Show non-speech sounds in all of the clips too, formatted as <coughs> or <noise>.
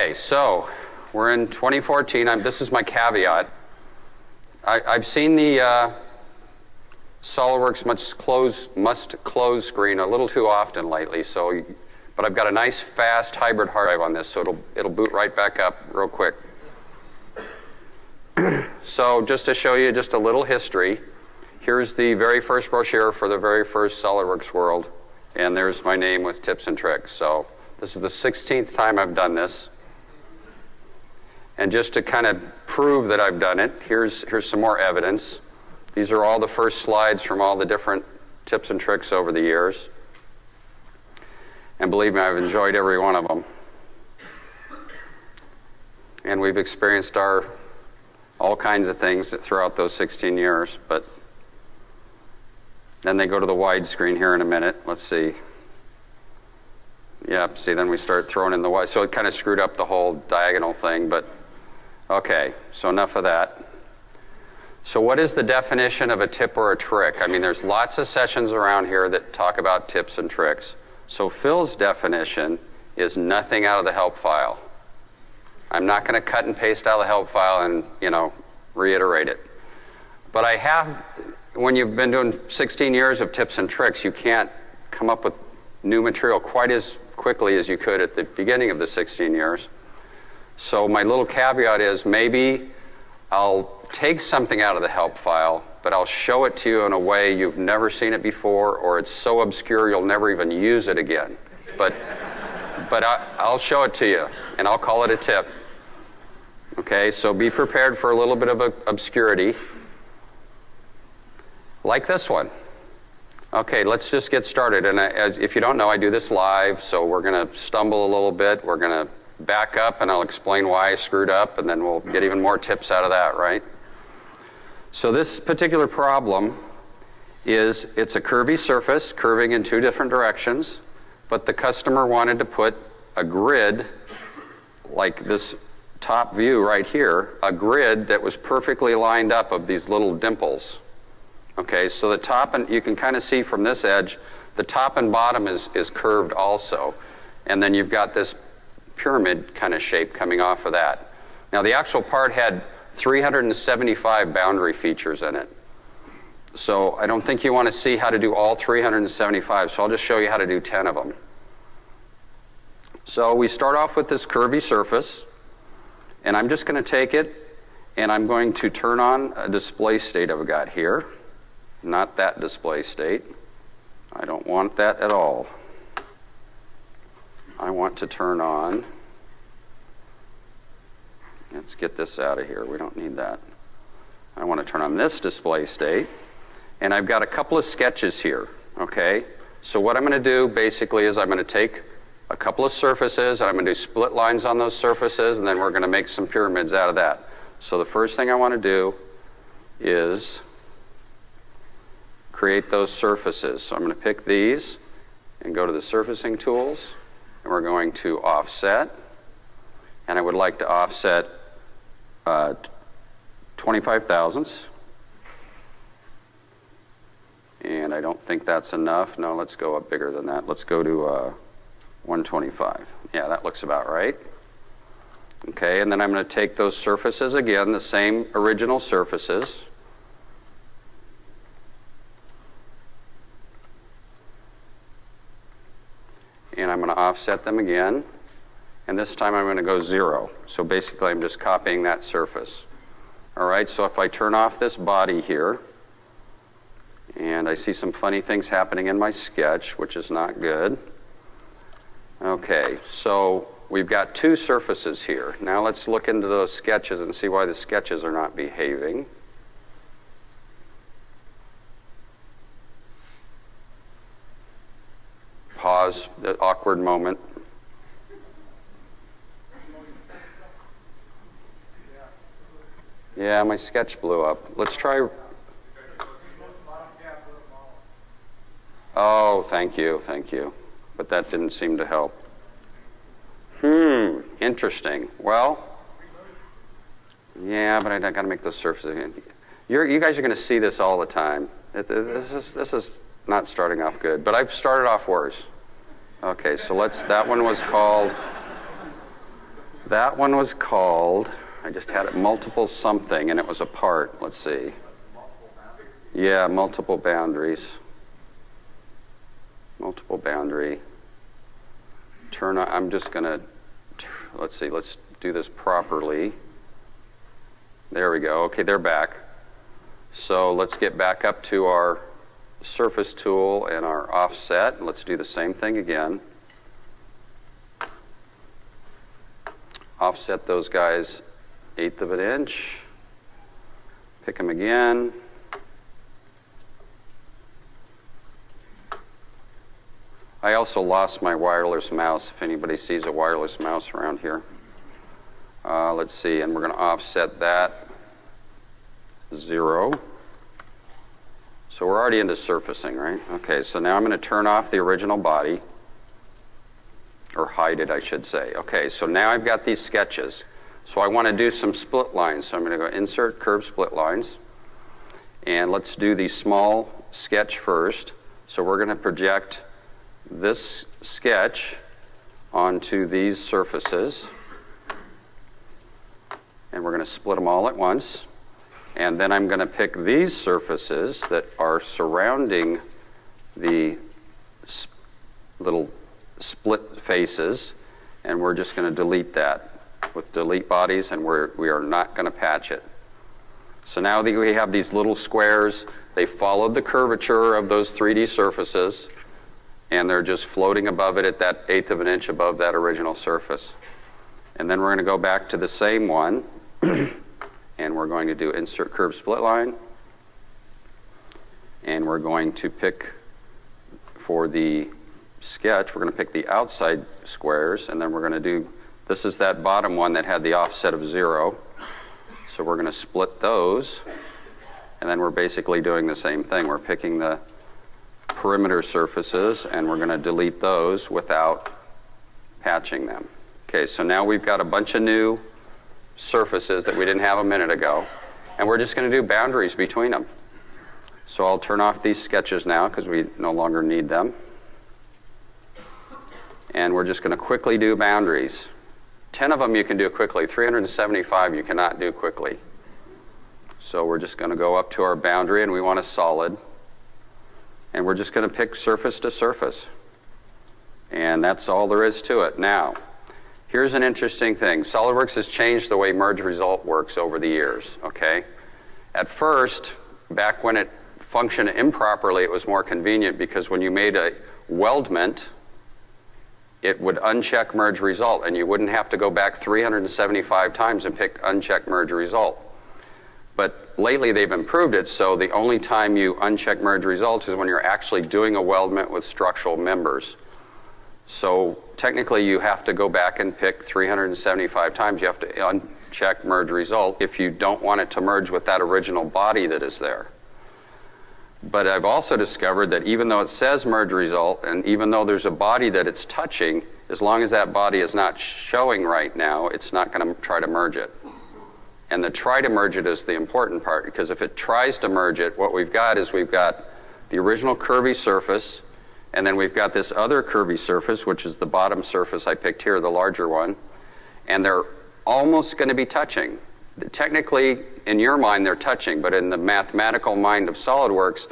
Okay, so we're in 2014. I'm, this is my caveat. I, have seen the uh, SOLIDWORKS must close, must close screen a little too often lately, so, but I've got a nice fast hybrid hard drive on this, so it'll, it'll boot right back up real quick. <clears throat> so just to show you just a little history, here's the very first brochure for the very first SOLIDWORKS world, and there's my name with tips and tricks. So this is the 16th time I've done this. And just to kind of prove that I've done it, here's, here's some more evidence. These are all the first slides from all the different tips and tricks over the years. And believe me, I've enjoyed every one of them. And we've experienced our all kinds of things throughout those 16 years. But then they go to the widescreen here in a minute. Let's see. Yep, see, then we start throwing in the wide. So it kind of screwed up the whole diagonal thing, but okay, so enough of that. So what is the definition of a tip or a trick? I mean, there's lots of sessions around here that talk about tips and tricks. So Phil's definition is nothing out of the help file. I'm not going to cut and paste out the help file and, you know, reiterate it. But I have, when you've been doing 16 years of tips and tricks, you can't come up with new material quite as quickly as you could at the beginning of the 16 years. So my little caveat is maybe I'll take something out of the help file, but I'll show it to you in a way you've never seen it before, or it's so obscure you'll never even use it again. But, but I, will show it to you, and I'll call it a tip. Okay, so be prepared for a little bit of obscurity, like this one. Okay, let's just get started. And I, if you don't know, I do this live, so we're going to stumble a little bit. We're going to back up, and I'll explain why I screwed up, and then we'll get even more tips out of that, right? So this particular problem is it's a curvy surface, curving in two different directions, but the customer wanted to put a grid like this top view right here, a grid that was perfectly lined up of these little dimples. Okay, so the top, and you can kind of see from this edge, the top and bottom is, is curved also. And then you've got this pyramid kind of shape coming off of that. Now the actual part had 375 boundary features in it. So I don't think you want to see how to do all 375, so I'll just show you how to do 10 of them. So we start off with this curvy surface, and I'm just going to take it and I'm going to turn on a display state I've got here. Not that display state. I don't want that at all. I want to turn on Let's get this out of here. We don't need that. I want to turn on this display state. And I've got a couple of sketches here, okay? So what I'm going to do basically is I'm going to take a couple of surfaces and I'm going to do split lines on those surfaces and then we're going to make some pyramids out of that. So the first thing I want to do is create those surfaces. So I'm going to pick these and go to the surfacing tools and we're going to offset and I would like to offset uh, 25 thousandths. And I don't think that's enough. No, let's go up bigger than that. Let's go to uh, 125. Yeah, that looks about right. Okay, and then I'm going to take those surfaces again, the same original surfaces. And I'm going to offset them again and this time I'm going to go zero. So basically I'm just copying that surface. All right, so if I turn off this body here, and I see some funny things happening in my sketch, which is not good. Okay, so we've got two surfaces here. Now let's look into those sketches and see why the sketches are not behaving. Pause, the awkward moment. Yeah, my sketch blew up. Let's try. Oh, thank you, thank you. But that didn't seem to help. Hmm, interesting. Well, yeah, but I, I got to make those surfaces. You're, you guys are going to see this all the time. It, it, this, is, this is not starting off good, but I've started off worse. Okay, so let's. That one was called That one was called, I just had it multiple something and it was a part. Let's see. Yeah, multiple boundaries. Multiple boundary. Turn on, I'm just going to, let's see, let's do this properly. There we go. Okay, they're back. So let's get back up to our surface tool and our offset. Let's do the same thing again. Offset those guys eighth of an inch. Pick them again. I also lost my wireless mouse, if anybody sees a wireless mouse around here. Uh, let's see, and we're going to offset that zero. So we're already into surfacing, right? Okay, so now I'm going to turn off the original body, or hide it, I should say. Okay, so now I've got these sketches. So I want to do some split lines. So I'm going to go insert curve split lines. And let's do the small sketch first. So we're going to project this sketch onto these surfaces. And we're going to split them all at once. And then I'm going to pick these surfaces that are surrounding the sp little split faces. And we're just going to delete that with delete bodies. And we're, we are not going to patch it. So now that we have these little squares, they followed the curvature of those 3D surfaces and they're just floating above it at that eighth of an inch above that original surface. And then we're going to go back to the same one, <clears throat> and we're going to do insert curve split line. And we're going to pick for the sketch, we're going to pick the outside squares, and then we're going to do, this is that bottom one that had the offset of zero. So we're going to split those, and then we're basically doing the same thing. We're picking the perimeter surfaces, and we're going to delete those without patching them. Okay, so now we've got a bunch of new surfaces that we didn't have a minute ago, and we're just going to do boundaries between them. So I'll turn off these sketches now because we no longer need them. And we're just going to quickly do boundaries. 10 of them you can do quickly, 375 you cannot do quickly. So we're just going to go up to our boundary and we want a solid. And we're just going to pick surface to surface. And that's all there is to it. Now, here's an interesting thing. SOLIDWORKS has changed the way merge result works over the years, okay? At first, back when it functioned improperly, it was more convenient because when you made a weldment, it would uncheck merge result and you wouldn't have to go back 375 times and pick uncheck merge result. But lately they've improved it, so the only time you uncheck merge result is when you're actually doing a weldment with structural members. So technically you have to go back and pick 375 times. You have to uncheck merge result if you don't want it to merge with that original body that is there. But I've also discovered that even though it says merge result, and even though there's a body that it's touching, as long as that body is not showing right now, it's not going to try to merge it. And the try to merge it is the important part because if it tries to merge it, what we've got is we've got the original curvy surface, and then we've got this other curvy surface, which is the bottom surface I picked here, the larger one, and they're almost going to be touching. Technically, in your mind, they're touching, but in the mathematical mind of SolidWorks,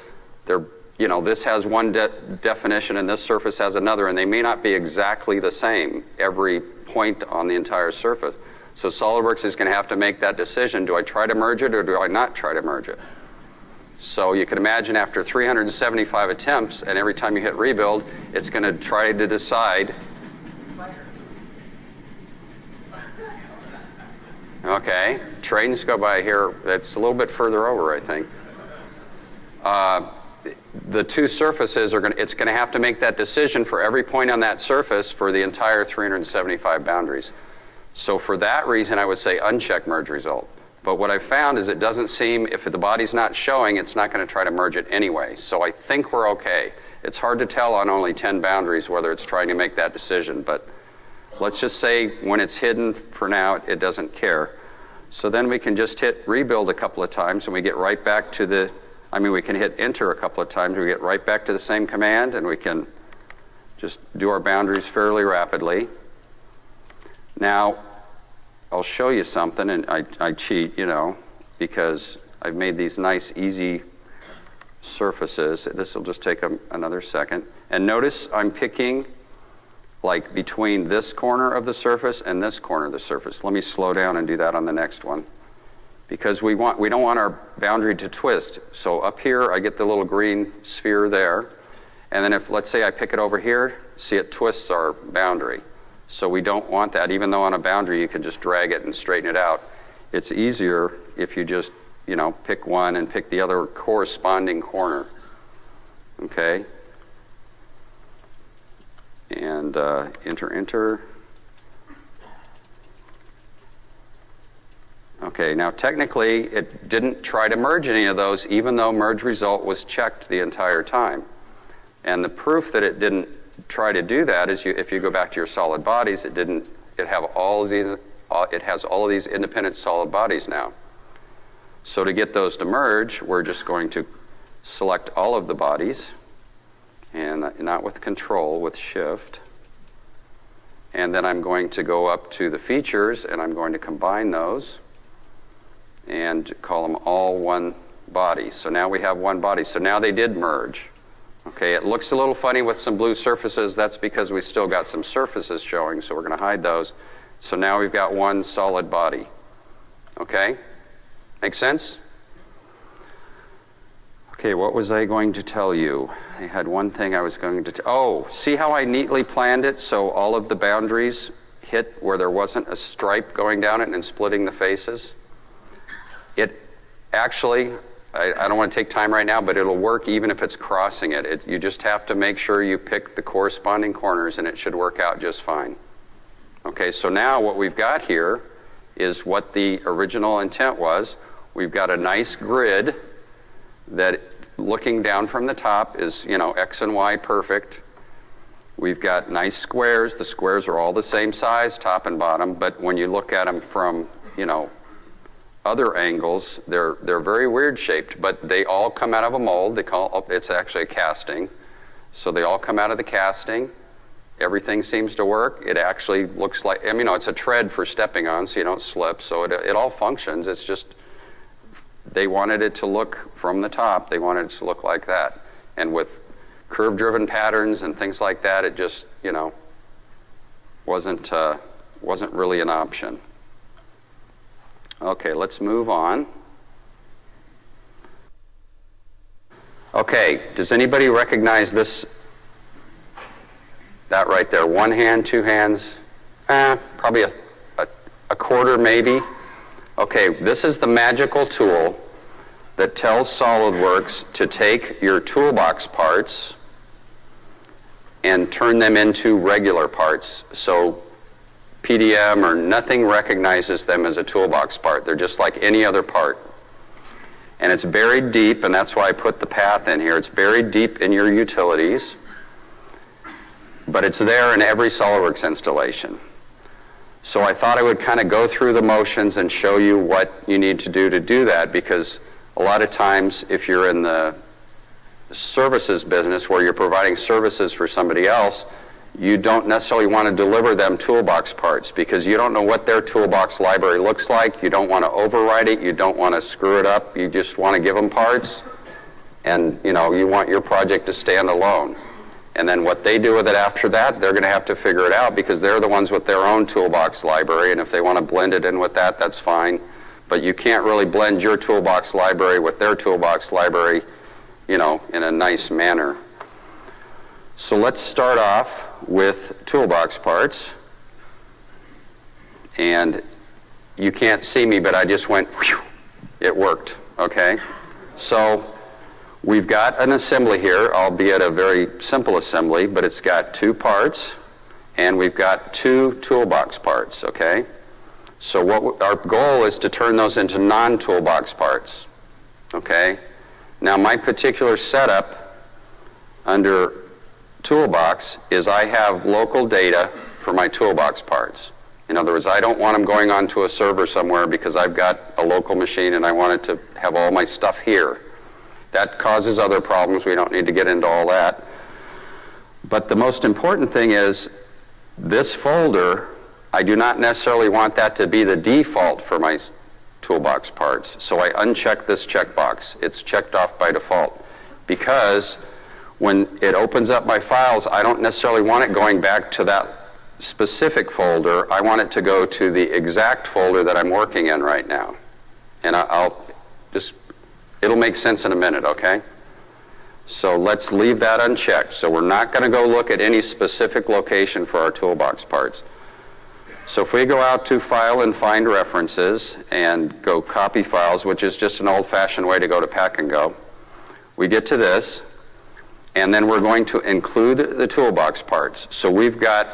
they're you know, this has one de definition and this surface has another, and they may not be exactly the same every point on the entire surface. So SOLIDWORKS is going to have to make that decision. Do I try to merge it or do I not try to merge it? So you can imagine after 375 attempts, and every time you hit rebuild, it's going to try to decide. Okay, trains go by here. It's a little bit further over, I think. Uh, the two surfaces are going to, it's going to have to make that decision for every point on that surface for the entire 375 boundaries. So for that reason, I would say uncheck merge result. But what I found is it doesn't seem, if the body's not showing, it's not going to try to merge it anyway. So I think we're okay. It's hard to tell on only 10 boundaries whether it's trying to make that decision, but let's just say when it's hidden for now, it doesn't care. So then we can just hit rebuild a couple of times and we get right back to the, I mean, we can hit enter a couple of times, we get right back to the same command and we can just do our boundaries fairly rapidly. Now, I'll show you something, and I, I cheat, you know, because I've made these nice, easy surfaces. This will just take a, another second. And notice I'm picking like between this corner of the surface and this corner of the surface. Let me slow down and do that on the next one. Because we, want, we don't want our boundary to twist. So up here, I get the little green sphere there. And then if, let's say I pick it over here, see it twists our boundary. So we don't want that. Even though on a boundary you can just drag it and straighten it out. It's easier if you just, you know, pick one and pick the other corresponding corner. Okay? And uh, enter, enter. Okay, now technically it didn't try to merge any of those even though merge result was checked the entire time. And the proof that it didn't try to do that is you, if you go back to your solid bodies, it didn't, it have all these, uh, it has all of these independent solid bodies now. So to get those to merge, we're just going to select all of the bodies and not with control, with shift. And then I'm going to go up to the features and I'm going to combine those and call them all one body. So now we have one body. So now they did merge. Okay, it looks a little funny with some blue surfaces. That's because we still got some surfaces showing, so we're going to hide those. So now we've got one solid body. Okay? Make sense? Okay, what was I going to tell you? I had one thing I was going to. Oh, see how I neatly planned it so all of the boundaries hit where there wasn't a stripe going down it and splitting the faces? It actually, I, I, don't want to take time right now, but it'll work even if it's crossing it. it. You just have to make sure you pick the corresponding corners and it should work out just fine. Okay, so now what we've got here is what the original intent was. We've got a nice grid that looking down from the top is, you know, X and Y perfect. We've got nice squares. The squares are all the same size, top and bottom, but when you look at them from, you know, other angles, they're, they're very weird shaped, but they all come out of a mold. They call it's actually a casting. So they all come out of the casting. Everything seems to work. It actually looks like, I mean, it's a tread for stepping on so you don't slip. So it, it all functions. It's just, they wanted it to look from the top, they wanted it to look like that. And with curve driven patterns and things like that, it just, you know, wasn't, uh, wasn't really an option. Okay, let's move on. Okay, does anybody recognize this? That right there, one hand, two hands, eh, probably a, a, a quarter maybe. Okay, this is the magical tool that tells SOLIDWORKS to take your toolbox parts and turn them into regular parts. So PDM or nothing recognizes them as a toolbox part. They're just like any other part. And it's buried deep, and that's why I put the path in here. It's buried deep in your utilities, but it's there in every SOLIDWORKS installation. So I thought I would kind of go through the motions and show you what you need to do to do that because a lot of times if you're in the services business where you're providing services for somebody else, you don't necessarily want to deliver them toolbox parts because you don't know what their toolbox library looks like. You don't want to override it. You don't want to screw it up. You just want to give them parts. And, you know, you want your project to stand alone. And then what they do with it after that, they're going to have to figure it out because they're the ones with their own toolbox library. And if they want to blend it in with that, that's fine. But you can't really blend your toolbox library with their toolbox library, you know, in a nice manner. So let's start off with toolbox parts. And you can't see me, but I just went, whew, it worked, okay? So we've got an assembly here, albeit a very simple assembly, but it's got two parts, and we've got two toolbox parts, okay? So what our goal is to turn those into non-toolbox parts, okay? Now my particular setup under toolbox is I have local data for my toolbox parts. In other words, I don't want them going onto a server somewhere because I've got a local machine and I want it to have all my stuff here. That causes other problems. We don't need to get into all that. But the most important thing is this folder, I do not necessarily want that to be the default for my toolbox parts. So I uncheck this checkbox. It's checked off by default because when it opens up my files, I don't necessarily want it going back to that specific folder. I want it to go to the exact folder that I'm working in right now. And I'll just, it'll make sense in a minute, okay? So let's leave that unchecked. So we're not going to go look at any specific location for our toolbox parts. So if we go out to File and Find References and go Copy Files, which is just an old-fashioned way to go to Pack and Go, we get to this, and then we're going to include the toolbox parts. So we've got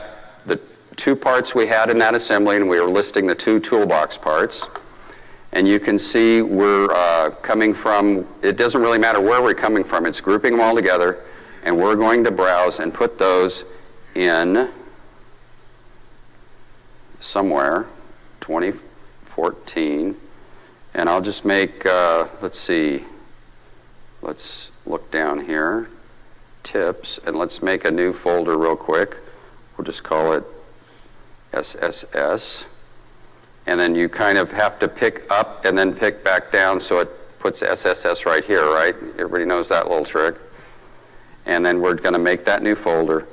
the two parts we had in that assembly, and we are listing the two toolbox parts. And you can see we're uh, coming from, it doesn't really matter where we're coming from, it's grouping them all together, and we're going to browse and put those in somewhere, 2014. And I'll just make, uh, let's see, let's look down here, tips, and let's make a new folder real quick. We'll just call it SSS. And then you kind of have to pick up and then pick back down so it puts SSS right here, right? Everybody knows that little trick. And then we're going to make that new folder.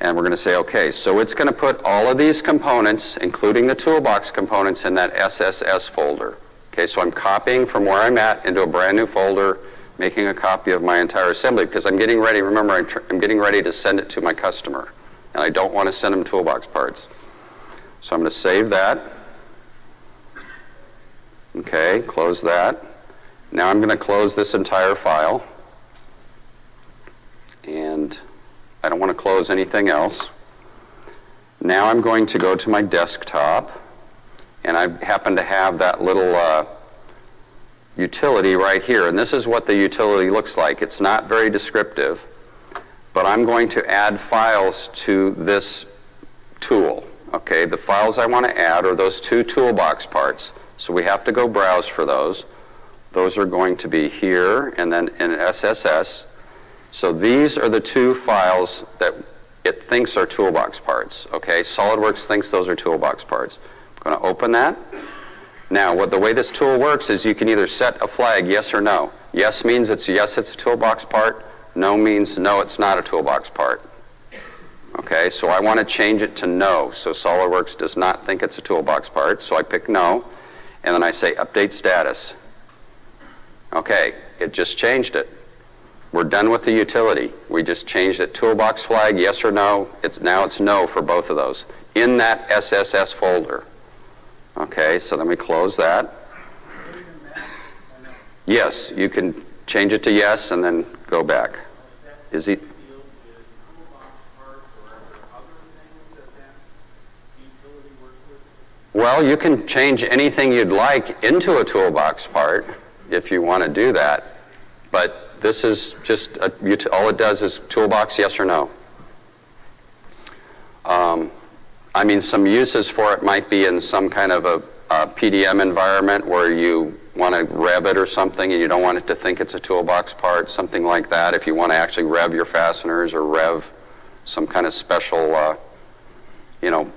And we're going to say, okay, so it's going to put all of these components, including the toolbox components, in that SSS folder. Okay, so I'm copying from where I'm at into a brand new folder, making a copy of my entire assembly because I'm getting ready, remember, I'm, I'm getting ready to send it to my customer. And I don't want to send them toolbox parts. So I'm going to save that. Okay, close that. Now I'm going to close this entire file. And I don't want to close anything else. Now I'm going to go to my desktop, and I happen to have that little uh, utility right here. And this is what the utility looks like. It's not very descriptive, but I'm going to add files to this tool. Okay, the files I want to add are those two toolbox parts. So we have to go browse for those. Those are going to be here and then in SSS. So these are the two files that it thinks are toolbox parts. Okay, SolidWorks thinks those are toolbox parts. I'm going to open that. Now, what the way this tool works is you can either set a flag yes or no. Yes means it's yes, it's a toolbox part. No means no, it's not a toolbox part. Okay, so I want to change it to no. So SolidWorks does not think it's a toolbox part. So I pick no, and then I say update status. Okay, it just changed it. We're done with the utility. We just changed it toolbox flag, yes or no. It's, now it's no for both of those in that SSS folder. Okay, so then we close that. Yes, you can change it to yes and then go back. Is he? Well, you can change anything you'd like into a toolbox part if you want to do that. But this is just, a, all it does is toolbox yes or no. Um, I mean, some uses for it might be in some kind of a, a PDM environment where you want to rev it or something and you don't want it to think it's a toolbox part, something like that. If you want to actually rev your fasteners or rev some kind of special, uh, you know,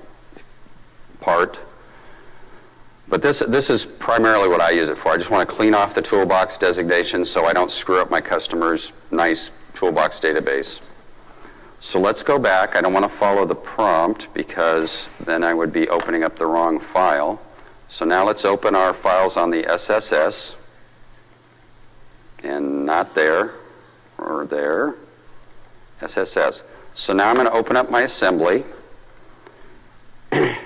part. But this, this is primarily what I use it for. I just want to clean off the toolbox designation so I don't screw up my customer's nice toolbox database. So let's go back. I don't want to follow the prompt because then I would be opening up the wrong file. So now let's open our files on the SSS. And not there, or there, SSS. So now I'm going to open up my assembly. <clears throat>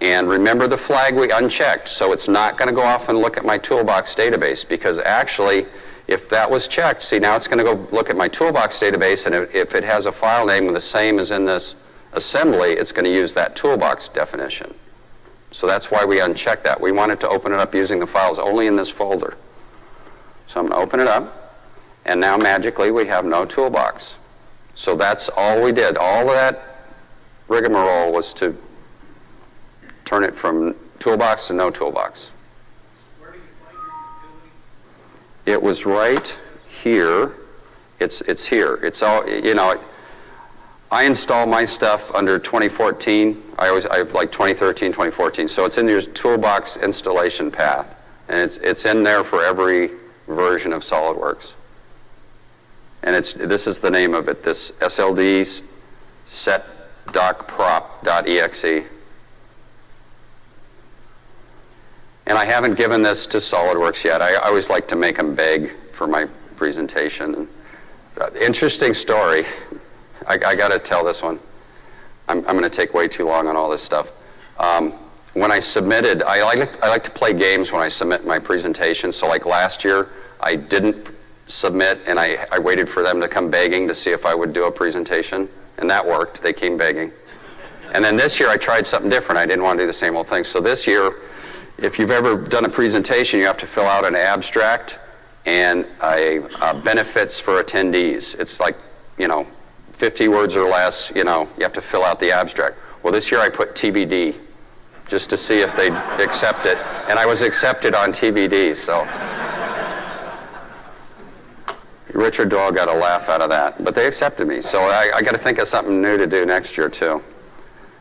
And remember the flag we unchecked, so it's not going to go off and look at my toolbox database because actually, if that was checked, see now it's going to go look at my toolbox database and if it has a file name the same as in this assembly, it's going to use that toolbox definition. So that's why we unchecked that. We wanted to open it up using the files only in this folder. So I'm going to open it up, and now magically we have no toolbox. So that's all we did. All of that rigmarole was to turn it from toolbox to no toolbox. It was right here. It's, it's here. It's all, you know, I install my stuff under 2014. I always I have like 2013, 2014. So it's in your toolbox installation path, and it's it's in there for every version of SolidWorks. And it's this is the name of it. This SLD set doc prop.exe. And I haven't given this to SolidWorks yet. I, I always like to make them beg for my presentation. Uh, interesting story. I, I got to tell this one. I'm, I'm going to take way too long on all this stuff. Um, when I submitted, I like, I like to play games when I submit my presentation. So like last year, I didn't submit and I, I waited for them to come begging to see if I would do a presentation. And that worked. They came begging. And then this year I tried something different. I didn't want to do the same old thing. So this year, if you've ever done a presentation, you have to fill out an abstract and a, benefits for attendees. It's like, you know, 50 words or less, you know, you have to fill out the abstract. Well, this year I put TBD just to see if they'd accept it. And I was accepted on TBD, so. Richard Doyle got a laugh out of that, but they accepted me. So I, I got to think of something new to do next year, too.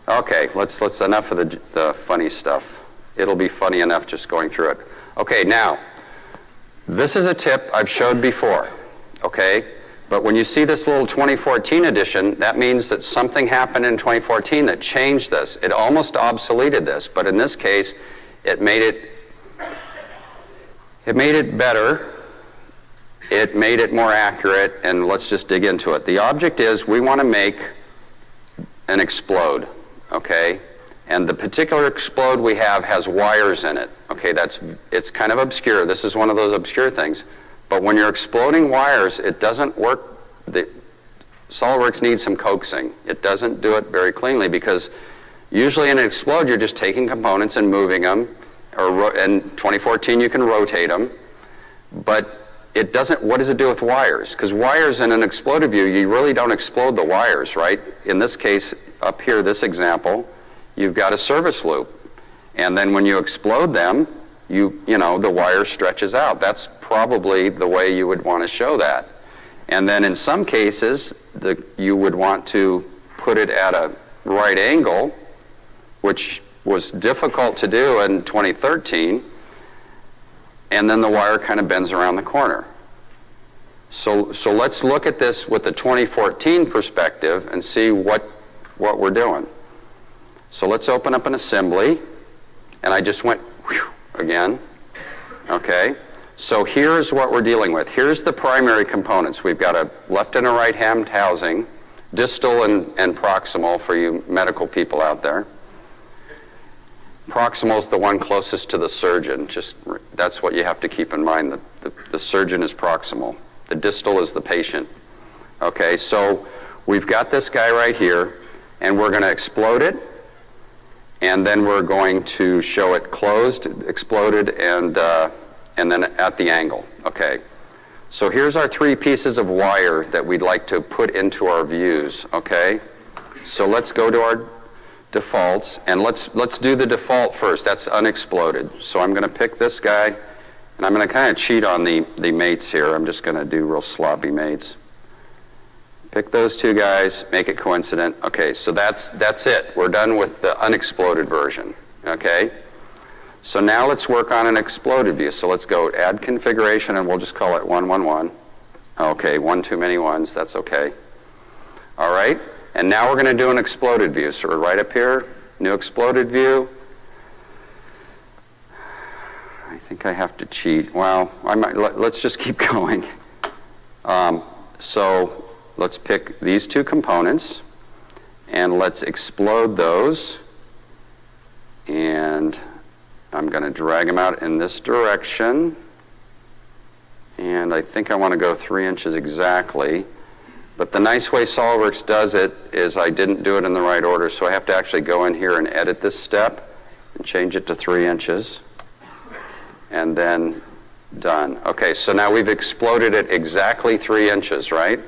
Okay, let's, let's enough of the, the funny stuff. It'll be funny enough just going through it. Okay, now, this is a tip I've showed before, okay? But when you see this little 2014 edition, that means that something happened in 2014 that changed this. It almost obsoleted this, but in this case, it made it it made it better. It made it more accurate, and let's just dig into it. The object is we want to make an explode, okay? And the particular explode we have has wires in it. Okay, that's it's kind of obscure. This is one of those obscure things. But when you're exploding wires, it doesn't work. The, SOLIDWORKS needs some coaxing. It doesn't do it very cleanly because usually in an explode, you're just taking components and moving them. Or in 2014, you can rotate them. But it doesn't, what does it do with wires? Because wires in an exploded view, you really don't explode the wires, right? In this case, up here, this example, you've got a service loop. And then when you explode them, you, you know, the wire stretches out. That's probably the way you would want to show that. And then in some cases, the, you would want to put it at a right angle, which was difficult to do in 2013, and then the wire kind of bends around the corner. So, so let's look at this with the 2014 perspective and see what, what we're doing. So let's open up an assembly, and I just went whew, again. Okay, so here's what we're dealing with. Here's the primary components. We've got a left and a right hand housing, distal and, and proximal for you medical people out there. Proximal is the one closest to the surgeon. Just that's what you have to keep in mind. The, the, the surgeon is proximal. The distal is the patient. Okay, so we've got this guy right here, and we're going to explode it and then we're going to show it closed, exploded, and, uh, and then at the angle. Okay. So here's our three pieces of wire that we'd like to put into our views. Okay. So let's go to our defaults, and let's, let's do the default first. That's unexploded. So I'm going to pick this guy, and I'm going to kind of cheat on the, the mates here. I'm just going to do real sloppy mates. Pick those two guys, make it coincident. Okay, so that's, that's it. We're done with the unexploded version. Okay? So now let's work on an exploded view. So let's go add configuration, and we'll just call it 111. Okay, one too many ones. That's okay. All right? And now we're going to do an exploded view. So we're right up here, new exploded view. I think I have to cheat. Well, I might, let, us just keep <laughs> going. Um, so let's pick these two components and let's explode those. And I'm going to drag them out in this direction. And I think I want to go three inches exactly. But the nice way SOLIDWORKS does it is I didn't do it in the right order, so I have to actually go in here and edit this step and change it to three inches. And then done. Okay, so now we've exploded it exactly three inches, right?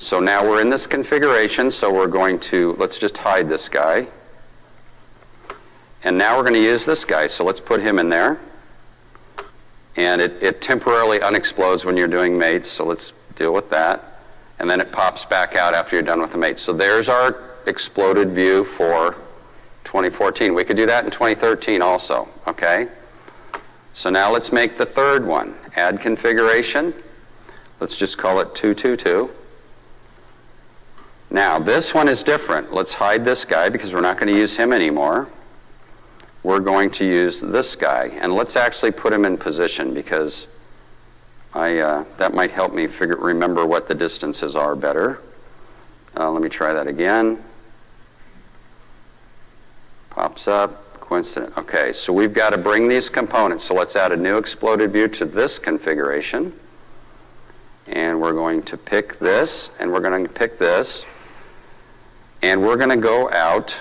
So now we're in this configuration, so we're going to, let's just hide this guy. And now we're going to use this guy, so let's put him in there. And it, it temporarily unexplodes when you're doing mates, so let's deal with that. and then it pops back out after you're done with the mate. So there's our exploded view for 2014. We could do that in 2013 also, okay? So now let's make the third one. Add configuration. Let's just call it 222. Now, this one is different. Let's hide this guy because we're not going to use him anymore. We're going to use this guy. And let's actually put him in position because I, uh, that might help me figure, remember what the distances are better. Uh, let me try that again. Pops up, coincident. Okay, so we've got to bring these components. So let's add a new exploded view to this configuration. And we're going to pick this, and we're going to pick this. And we're going to go out.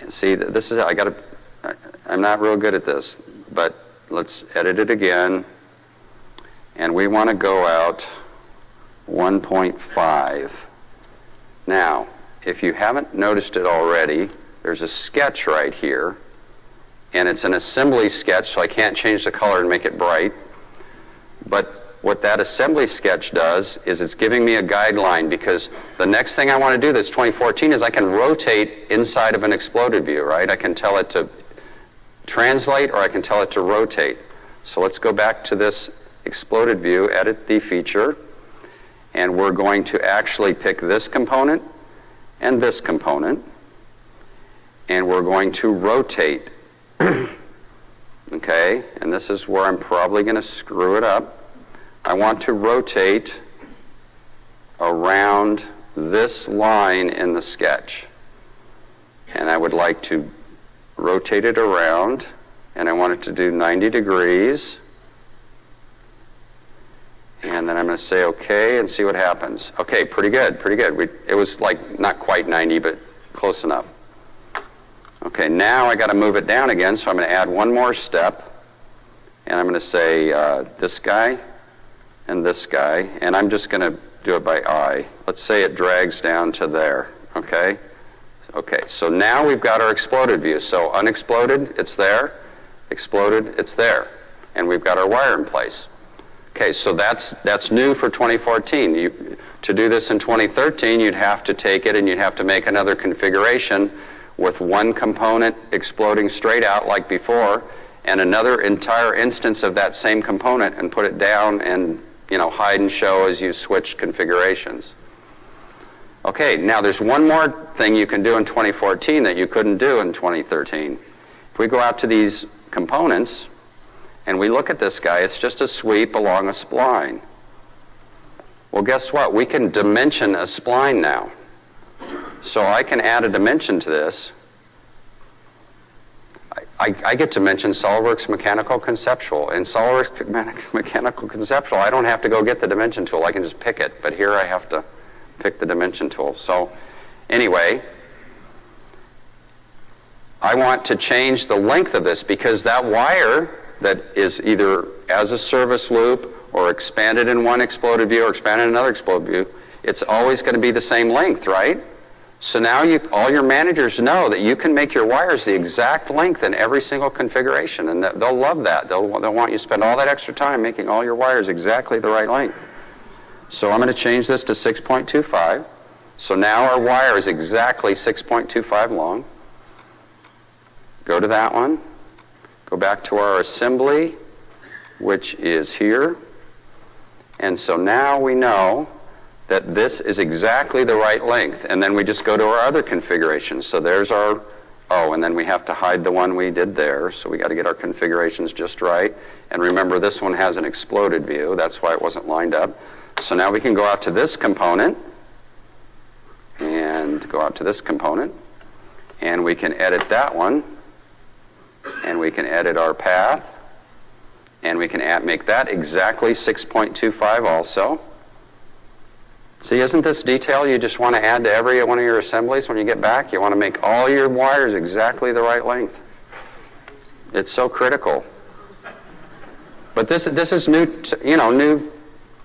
And see, this is, I got to, I'm not real good at this, but let's edit it again. And we want to go out 1.5. Now, if you haven't noticed it already, there's a sketch right here. And it's an assembly sketch, so I can't change the color and make it bright. But what that assembly sketch does is it's giving me a guideline because the next thing I want to do that's 2014 is I can rotate inside of an exploded view, right? I can tell it to translate or I can tell it to rotate. So let's go back to this exploded view, edit the feature, and we're going to actually pick this component and this component, and we're going to rotate. <clears throat> okay, and this is where I'm probably going to screw it up. I want to rotate around this line in the sketch. And I would like to rotate it around, and I want it to do 90 degrees. And then I'm going to say OK and see what happens. OK, pretty good, pretty good. We, it was like not quite 90, but close enough. OK, now I got to move it down again, so I'm going to add one more step. And I'm going to say uh, this guy and this guy, and I'm just going to do it by eye. Let's say it drags down to there, okay? Okay, so now we've got our exploded view. So unexploded, it's there. Exploded, it's there. And we've got our wire in place. Okay, so that's, that's new for 2014. You, to do this in 2013, you'd have to take it and you'd have to make another configuration with one component exploding straight out like before and another entire instance of that same component and put it down and you know, hide and show as you switch configurations. Okay, now there's one more thing you can do in 2014 that you couldn't do in 2013. If we go out to these components and we look at this guy, it's just a sweep along a spline. Well, guess what? We can dimension a spline now. So I can add a dimension to this I, I, get to mention SOLIDWORKS Mechanical Conceptual. In SOLIDWORKS <laughs> Mechanical Conceptual, I don't have to go get the dimension tool. I can just pick it. But here I have to pick the dimension tool. So anyway, I want to change the length of this because that wire that is either as a service loop or expanded in one exploded view or expanded in another exploded view, it's always going to be the same length, right? So now you, all your managers know that you can make your wires the exact length in every single configuration, and they'll love that. They'll, they'll want you to spend all that extra time making all your wires exactly the right length. So I'm going to change this to 6.25. So now our wire is exactly 6.25 long. Go to that one. Go back to our assembly, which is here. And so now we know that this is exactly the right length. And then we just go to our other configurations. So there's our, oh, and then we have to hide the one we did there. So we got to get our configurations just right. And remember, this one has an exploded view. That's why it wasn't lined up. So now we can go out to this component and go out to this component. And we can edit that one. And we can edit our path. And we can make that exactly 6.25 also. See, isn't this detail you just want to add to every one of your assemblies when you get back? You want to make all your wires exactly the right length. It's so critical. But this, this is new, you know, new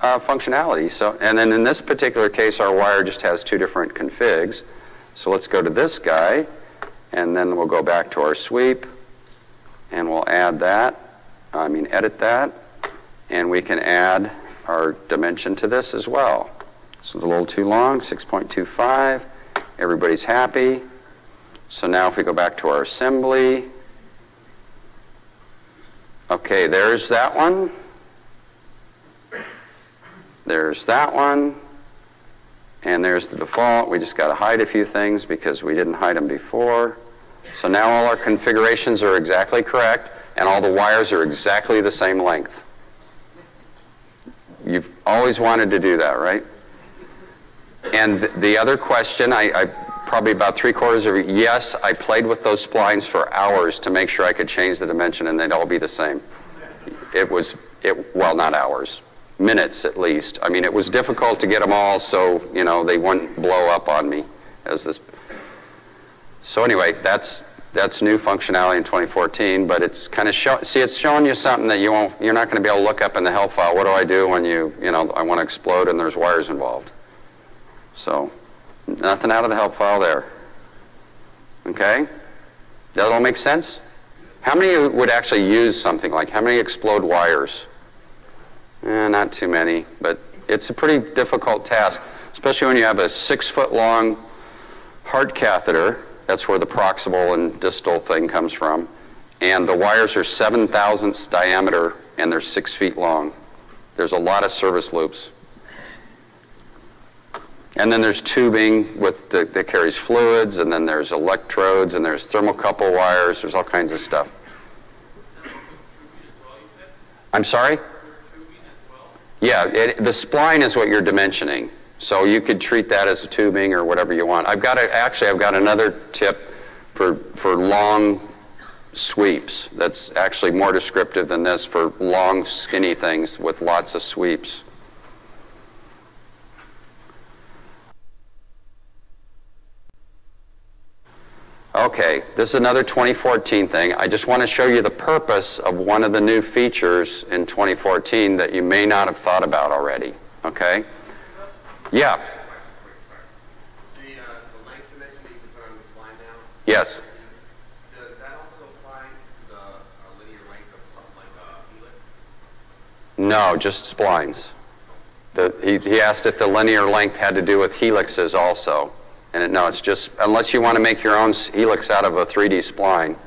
uh, functionality. So, and then in this particular case, our wire just has two different configs. So let's go to this guy, and then we'll go back to our sweep, and we'll add that. I mean, edit that, and we can add our dimension to this as well. This is a little too long, 6.25. Everybody's happy. So now if we go back to our assembly, okay, there's that one. There's that one. And there's the default. We just got to hide a few things because we didn't hide them before. So now all our configurations are exactly correct, and all the wires are exactly the same length. You've always wanted to do that, right? And the other question, I, I probably about three quarters of yes, I played with those splines for hours to make sure I could change the dimension and they'd all be the same. It was, it, well, not hours, minutes at least. I mean, it was difficult to get them all so, you know, they wouldn't blow up on me as this. So anyway, that's, that's new functionality in 2014, but it's kind of show, see, it's showing you something that you won't, you're not going to be able to look up in the help file. What do I do when you, you know, I want to explode and there's wires involved? So nothing out of the help file there. Okay? That all make sense? How many would actually use something like, how many explode wires? Eh, not too many, but it's a pretty difficult task, especially when you have a six foot long heart catheter. That's where the proximal and distal thing comes from. And the wires are seven thousandths diameter and they're six feet long. There's a lot of service loops. And then there's tubing with the, that carries fluids, and then there's electrodes, and there's thermocouple wires. There's all kinds of stuff. I'm sorry? Yeah, it, the spline is what you're dimensioning. So you could treat that as a tubing or whatever you want. I've got a, actually I've got another tip for for long sweeps. That's actually more descriptive than this for long skinny things with lots of sweeps. Okay, this is another 2014 thing. I just want to show you the purpose of one of the new features in 2014 that you may not have thought about already. Okay? Yeah. Yes. Does that also apply to the uh, linear length of something like a helix? No, just splines. The, he, he asked if the linear length had to do with helixes also. And it, no, it's just, unless you want to make your own helix out of a 3D spline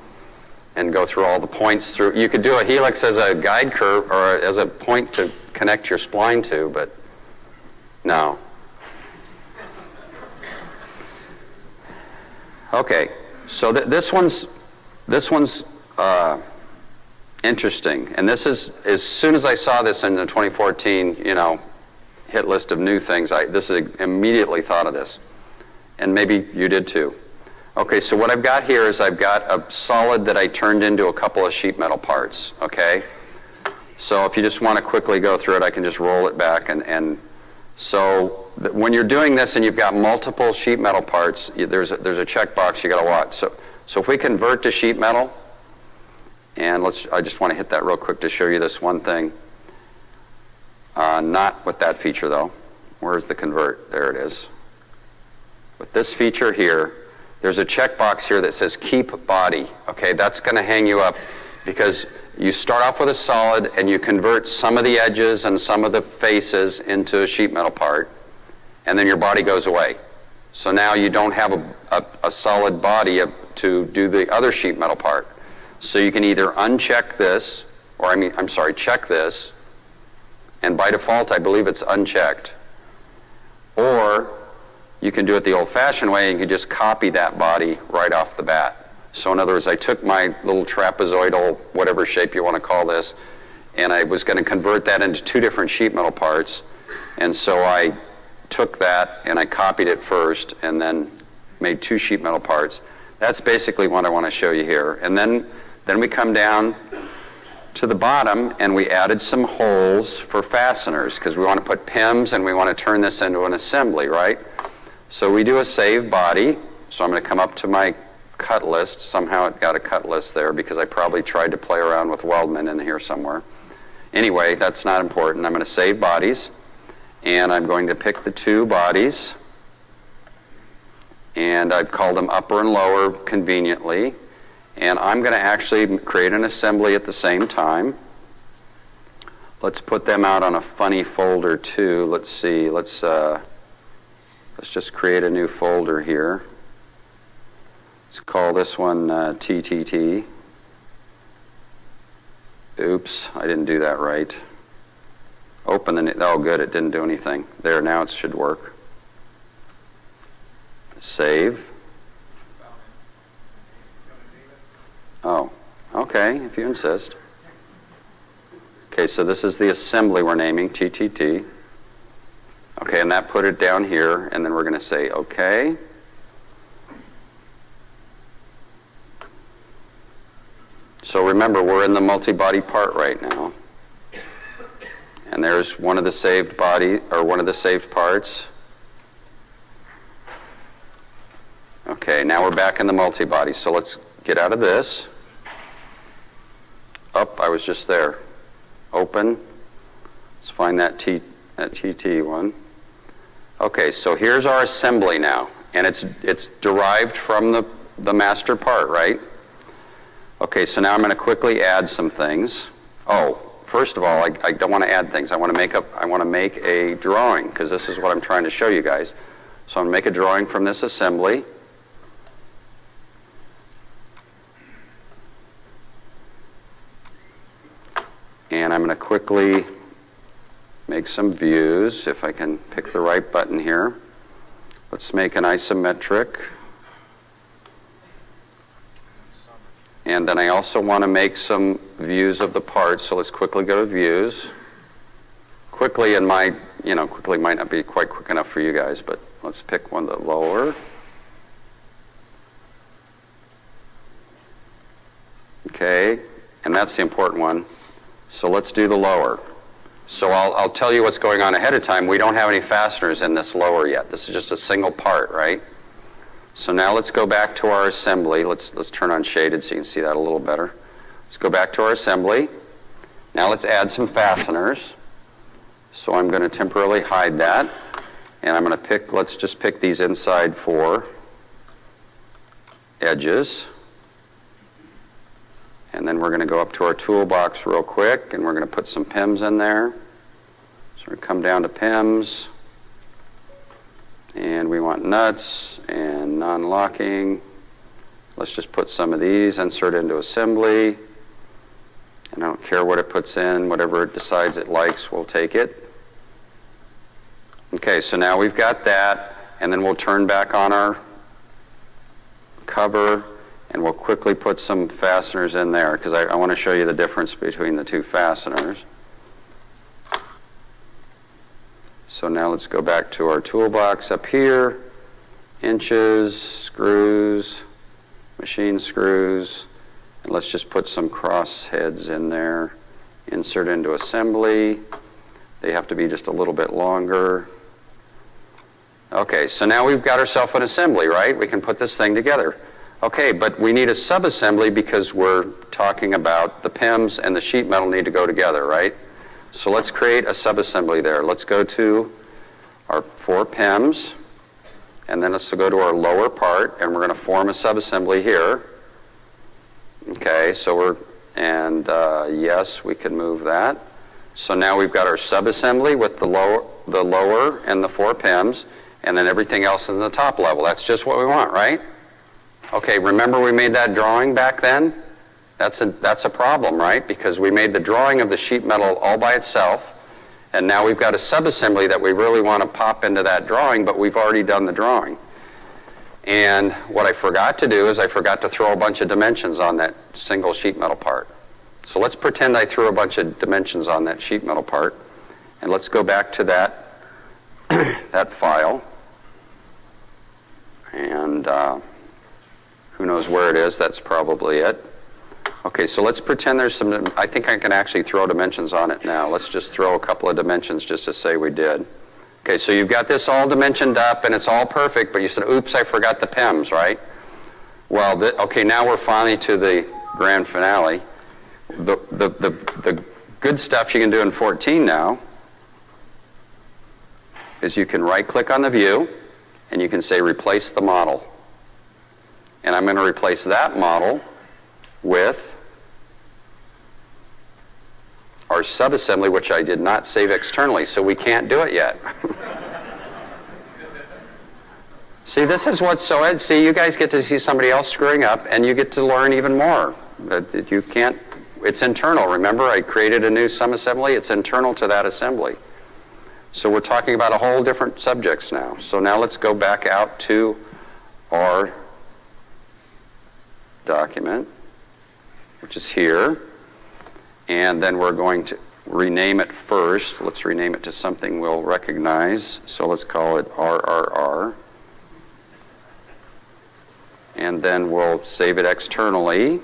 and go through all the points through. You could do a helix as a guide curve or as a point to connect your spline to, but no. Okay, so th this one's, this one's uh, interesting. And this is, as soon as I saw this in the 2014, you know, hit list of new things, I, this is immediately thought of this and maybe you did too. Okay, so what I've got here is I've got a solid that I turned into a couple of sheet metal parts, okay? So if you just want to quickly go through it, I can just roll it back. And, and so when you're doing this and you've got multiple sheet metal parts, there's a, there's a checkbox you got to watch. So, so if we convert to sheet metal, and let's, I just want to hit that real quick to show you this one thing. Uh, not with that feature though. Where's the convert? There it is. With this feature here, there's a checkbox here that says keep body. Okay, that's going to hang you up because you start off with a solid and you convert some of the edges and some of the faces into a sheet metal part, and then your body goes away. So now you don't have a, a, a solid body to do the other sheet metal part. So you can either uncheck this, or I mean, I'm sorry, check this, and by default, I believe it's unchecked. Or you can do it the old-fashioned way and you can just copy that body right off the bat. So in other words, I took my little trapezoidal, whatever shape you want to call this, and I was going to convert that into two different sheet metal parts. And so I took that and I copied it first and then made two sheet metal parts. That's basically what I want to show you here. And then, then we come down to the bottom and we added some holes for fasteners because we want to put PEMs and we want to turn this into an assembly, right? So we do a save body. So I'm going to come up to my cut list. Somehow it got a cut list there because I probably tried to play around with Weldment in here somewhere. Anyway, that's not important. I'm going to save bodies. And I'm going to pick the two bodies. And I've called them upper and lower conveniently. And I'm going to actually create an assembly at the same time. let's put them out on a funny folder too. Let's see. Let's uh, let's just create a new folder here. Let's call this one uh, TTT. Oops, I didn't do that right. Open the. Oh, good. It didn't do anything. There. Now it should work. Save. Oh, okay. If you insist. Okay, so this is the assembly we're naming, TTT. Okay, and that put it down here, and then we're going to say OK. So remember, we're in the multi-body part right now. And there's one of the saved body, or one of the saved parts. Okay, now we're back in the multi-body. So let's get out of this. Up, I was just there. Open. Let's find that, T, that TT one. Okay, so here's our assembly now. And it's, it's derived from the, the master part, right? Okay, so now I'm going to quickly add some things. Oh, first of all, I, I don't want to add things. I want to make up. I want to make a drawing because this is what I'm trying to show you guys. So I'm going to make a drawing from this assembly. And I'm going to quickly make some views if I can pick the right button here. Let's make an isometric. And then I also want to make some views of the parts, so let's quickly go to views. Quickly in my, you know, quickly might not be quite quick enough for you guys, but let's pick one the lower. Okay, and that's the important one. So let's do the lower. So I'll, I'll tell you what's going on ahead of time. We don't have any fasteners in this lower yet. This is just a single part, right? So now let's go back to our assembly. Let's, let's turn on shaded so you can see that a little better. Let's go back to our assembly. Now let's add some fasteners. So I'm going to temporarily hide that. And I'm going to pick, let's just pick these inside four edges. And then we're going to go up to our toolbox real quick and we're going to put some PEMs in there. So we come down to PEMs. And we want nuts and non-locking. Let's just put some of these, insert into assembly. And I don't care what it puts in, whatever it decides it likes, we'll take it. Okay, so now we've got that, and then we'll turn back on our cover and we'll quickly put some fasteners in there because I, I want to show you the difference between the two fasteners. So now let's go back to our toolbox up here. Inches, screws, machine screws. And let's just put some cross heads in there. Insert into assembly. They have to be just a little bit longer. Okay, so now we've got ourselves an assembly, right? We can put this thing together. Okay, but we need a subassembly because we're talking about the PEMs and the sheet metal need to go together, right? So let's create a subassembly there. Let's go to our four PEMs, and then let's go to our lower part, and we're going to form a subassembly here. Okay, so we're, and uh, yes, we can move that. So now we've got our subassembly with the lower, the lower and the four PEMs, and then everything else is in the top level. That's just what we want, right? Okay, remember we made that drawing back then? That's a, that's a problem, right? Because we made the drawing of the sheet metal all by itself, and now we've got a subassembly that we really want to pop into that drawing, but we've already done the drawing. And what I forgot to do is I forgot to throw a bunch of dimensions on that single sheet metal part. So let's pretend I threw a bunch of dimensions on that sheet metal part, and let's go back to that, <clears throat> that file. And uh, who knows where it is? That's probably it. Okay, so let's pretend there's some, I think I can actually throw dimensions on it now. Let's just throw a couple of dimensions just to say we did. Okay, so you've got this all dimensioned up and it's all perfect, but you said, oops, I forgot the PEMs, right? Well, okay, now we're finally to the grand finale. The, the, the, the good stuff you can do in 14 now is you can right click on the view and you can say replace the model. And I'm going to replace that model with our subassembly, which I did not save externally, so we can't do it yet. <laughs> see, this is what's so ed. See, you guys get to see somebody else screwing up, and you get to learn even more. That you can't. It's internal. Remember, I created a new subassembly. It's internal to that assembly. So we're talking about a whole different subjects now. So now let's go back out to our document, which is here. And then we're going to rename it first. Let's rename it to something we'll recognize. So let's call it RRR. And then we'll save it externally.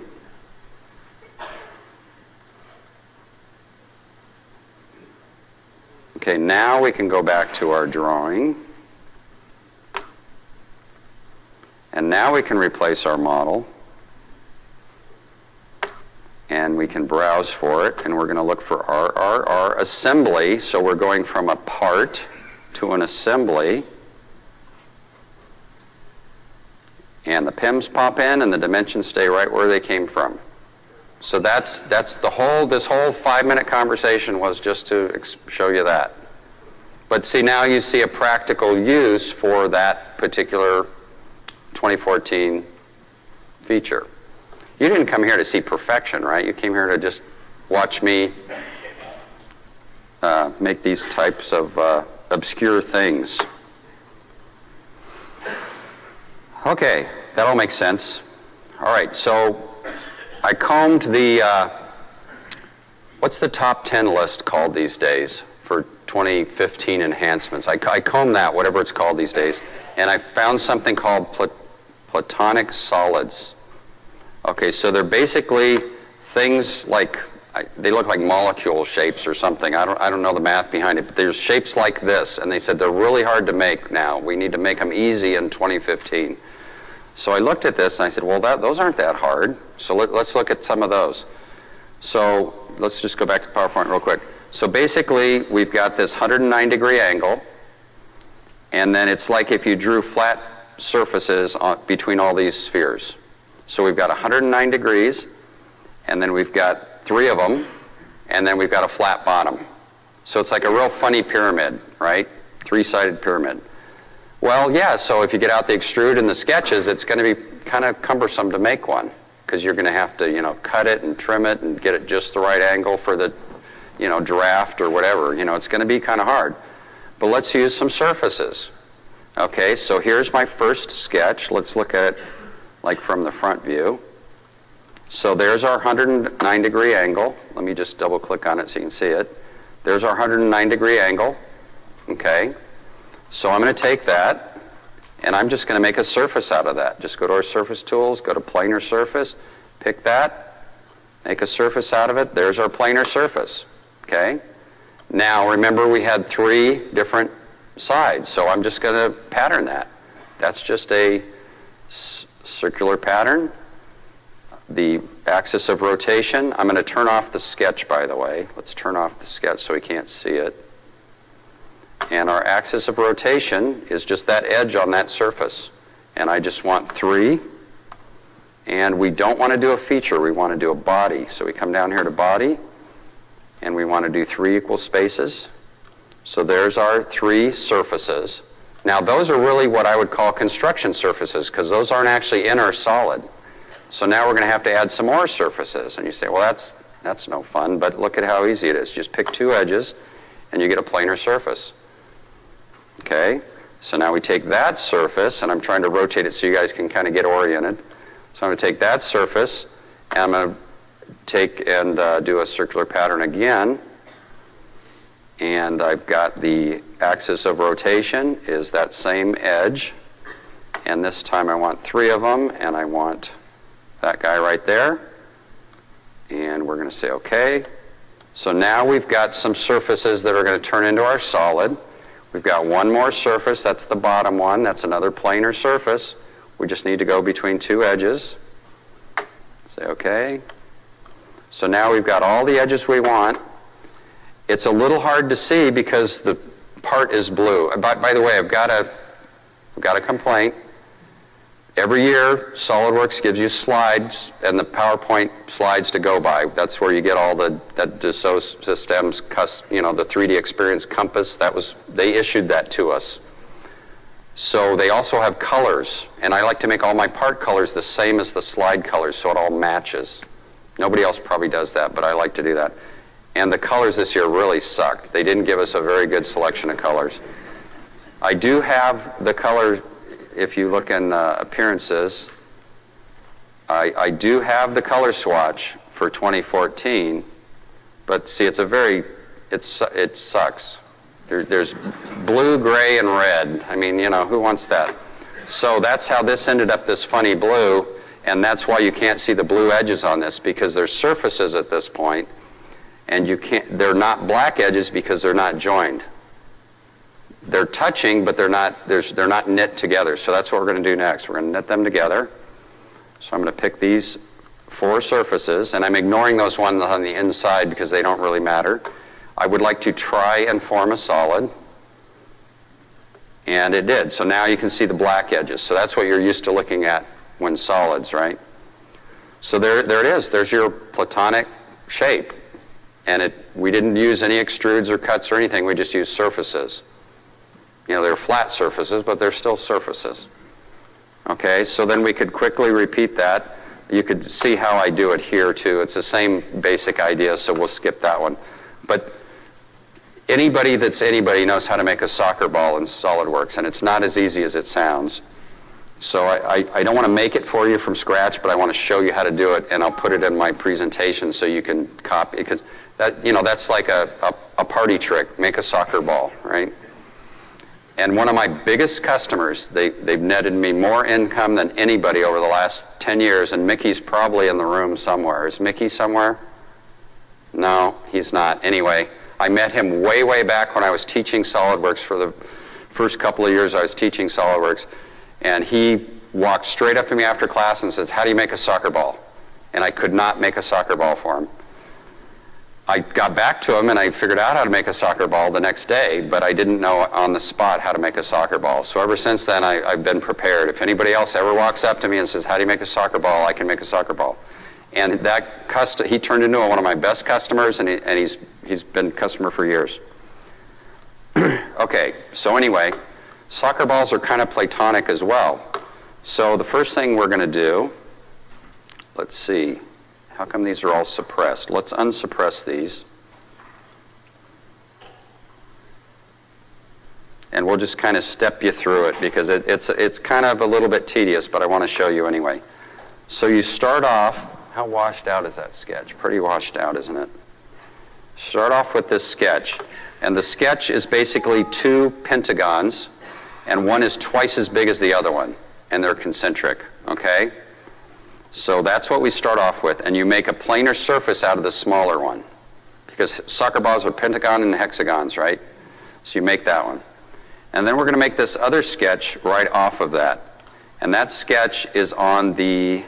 Okay, now we can go back to our drawing. And now we can replace our model. And we can browse for it. And we're going to look for RRR assembly. So we're going from a part to an assembly. And the PEMs pop in and the dimensions stay right where they came from. So that's, that's the whole, this whole five minute conversation was just to show you that. But see, now you see a practical use for that particular 2014 feature. You didn't come here to see perfection, right? You came here to just watch me uh, make these types of uh, obscure things. Okay, that all makes sense. All right, so I combed the, uh, what's the top 10 list called these days for 2015 enhancements? I, I combed that, whatever it's called these days, and I found something called plat platonic solids. Okay, so they're basically things like, they look like molecule shapes or something. I don't, I don't know the math behind it, but there's shapes like this, and they said they're really hard to make now. We need to make them easy in 2015. So I looked at this and I said, well, that, those aren't that hard. So let, us look at some of those. So let's just go back to PowerPoint real quick. So basically, we've got this 109 degree angle, and then it's like if you drew flat surfaces on, between all these spheres. So we've got 109 degrees, and then we've got three of them, and then we've got a flat bottom. So it's like a real funny pyramid, right? Three-sided pyramid. Well, yeah, so if you get out the extrude and the sketches, it's going to be kind of cumbersome to make one because you're going to have to, you know, cut it and trim it and get it just the right angle for the, you know, draft or whatever. You know, it's going to be kind of hard. But let's use some surfaces. Okay, so here's my first sketch. Let's look at it like from the front view. So there's our 109 degree angle. Let me just double click on it so you can see it. There's our 109 degree angle. Okay. So I'm going to take that, and I'm just going to make a surface out of that. Just go to our surface tools, go to planar surface, pick that, make a surface out of it. There's our planar surface. Okay? Now, remember we had three different sides, so I'm just going to pattern that. That's just a circular pattern. The axis of rotation, I'm going to turn off the sketch, by the way. Let's turn off the sketch so we can't see it. And our axis of rotation is just that edge on that surface. And I just want three. And we don't want to do a feature, we want to do a body. So we come down here to body, and we want to do three equal spaces. So there's our three surfaces. Now those are really what I would call construction surfaces because those aren't actually in our solid. So now we're going to have to add some more surfaces. And you say, well, that's, that's no fun, but look at how easy it is. Just pick two edges, and you get a planar surface. Okay? So now we take that surface, and I'm trying to rotate it so you guys can kind of get oriented. So I'm going to take that surface, and I'm going to take and uh, do a circular pattern again. And I've got the axis of rotation is that same edge. And this time I want three of them, and I want that guy right there. And we're going to say OK. So now we've got some surfaces that are going to turn into our solid. We've got one more surface, that's the bottom one. That's another planar surface. We just need to go between two edges. Say OK. So now we've got all the edges we want. It's a little hard to see because the part is blue. By, by the way, I've got a, I've got a complaint. Every year, SolidWorks gives you slides and the PowerPoint slides to go by. That's where you get all the that Dassault Systems, you know, the 3D Experience Compass. That was they issued that to us. So they also have colors, and I like to make all my part colors the same as the slide colors, so it all matches. Nobody else probably does that, but I like to do that. And the colors this year really sucked. They didn't give us a very good selection of colors. I do have the color if you look in uh, appearances, I, I do have the color swatch for 2014, but see, it's a very, it's, it sucks. There, there's blue, gray, and red. I mean, you know, who wants that? So that's how this ended up this funny blue, and that's why you can't see the blue edges on this, because there's surfaces at this point, and you can't, they're not black edges because they're not joined they're touching, but they're not, they're not knit together. So that's what we're going to do next. We're going to knit them together. So I'm going to pick these four surfaces, and I'm ignoring those ones on the inside because they don't really matter. I would like to try and form a solid. And it did. So now you can see the black edges. So that's what you're used to looking at when solids, right? So there, there it is. There's your platonic shape. And it, we didn't use any extrudes or cuts or anything. We just used surfaces. You know, they're flat surfaces, but they're still surfaces. Okay, so then we could quickly repeat that. You could see how I do it here too. It's the same basic idea, so we'll skip that one. But anybody that's anybody knows how to make a soccer ball in SolidWorks, and it's not as easy as it sounds. So I, I, I don't want to make it for you from scratch, but I want to show you how to do it, and I'll put it in my presentation so you can copy, because that, you know, that's like a, a, a party trick. Make a soccer ball, right? And one of my biggest customers, they, they've netted me more income than anybody over the last 10 years, and Mickey's probably in the room somewhere. Is Mickey somewhere? No, he's not. Anyway, I met him way, way back when I was teaching SolidWorks for the first couple of years I was teaching SolidWorks, and he walked straight up to me after class and said, how do you make a soccer ball? And I could not make a soccer ball for him. I got back to him and I figured out how to make a soccer ball the next day, but I didn't know on the spot how to make a soccer ball. So ever since then, I, have been prepared. If anybody else ever walks up to me and says, how do you make a soccer ball? I can make a soccer ball. And that cust- he turned into one of my best customers, and, he, and he's, he's been customer for years. <clears throat> okay, so anyway, soccer balls are kind of platonic as well. So the first thing we're going to do, let's see. How come these are all suppressed? Let's unsuppress these. And we'll just kind of step you through it because it, it's, it's kind of a little bit tedious, but I want to show you anyway. So you start off, how washed out is that sketch? Pretty washed out, isn't it? Start off with this sketch. And the sketch is basically two pentagons, and one is twice as big as the other one, and they're concentric, okay? So that's what we start off with, and you make a planar surface out of the smaller one. Because soccer balls are pentagon and hexagons, right? So you make that one. And then we're going to make this other sketch right off of that. And that sketch is on the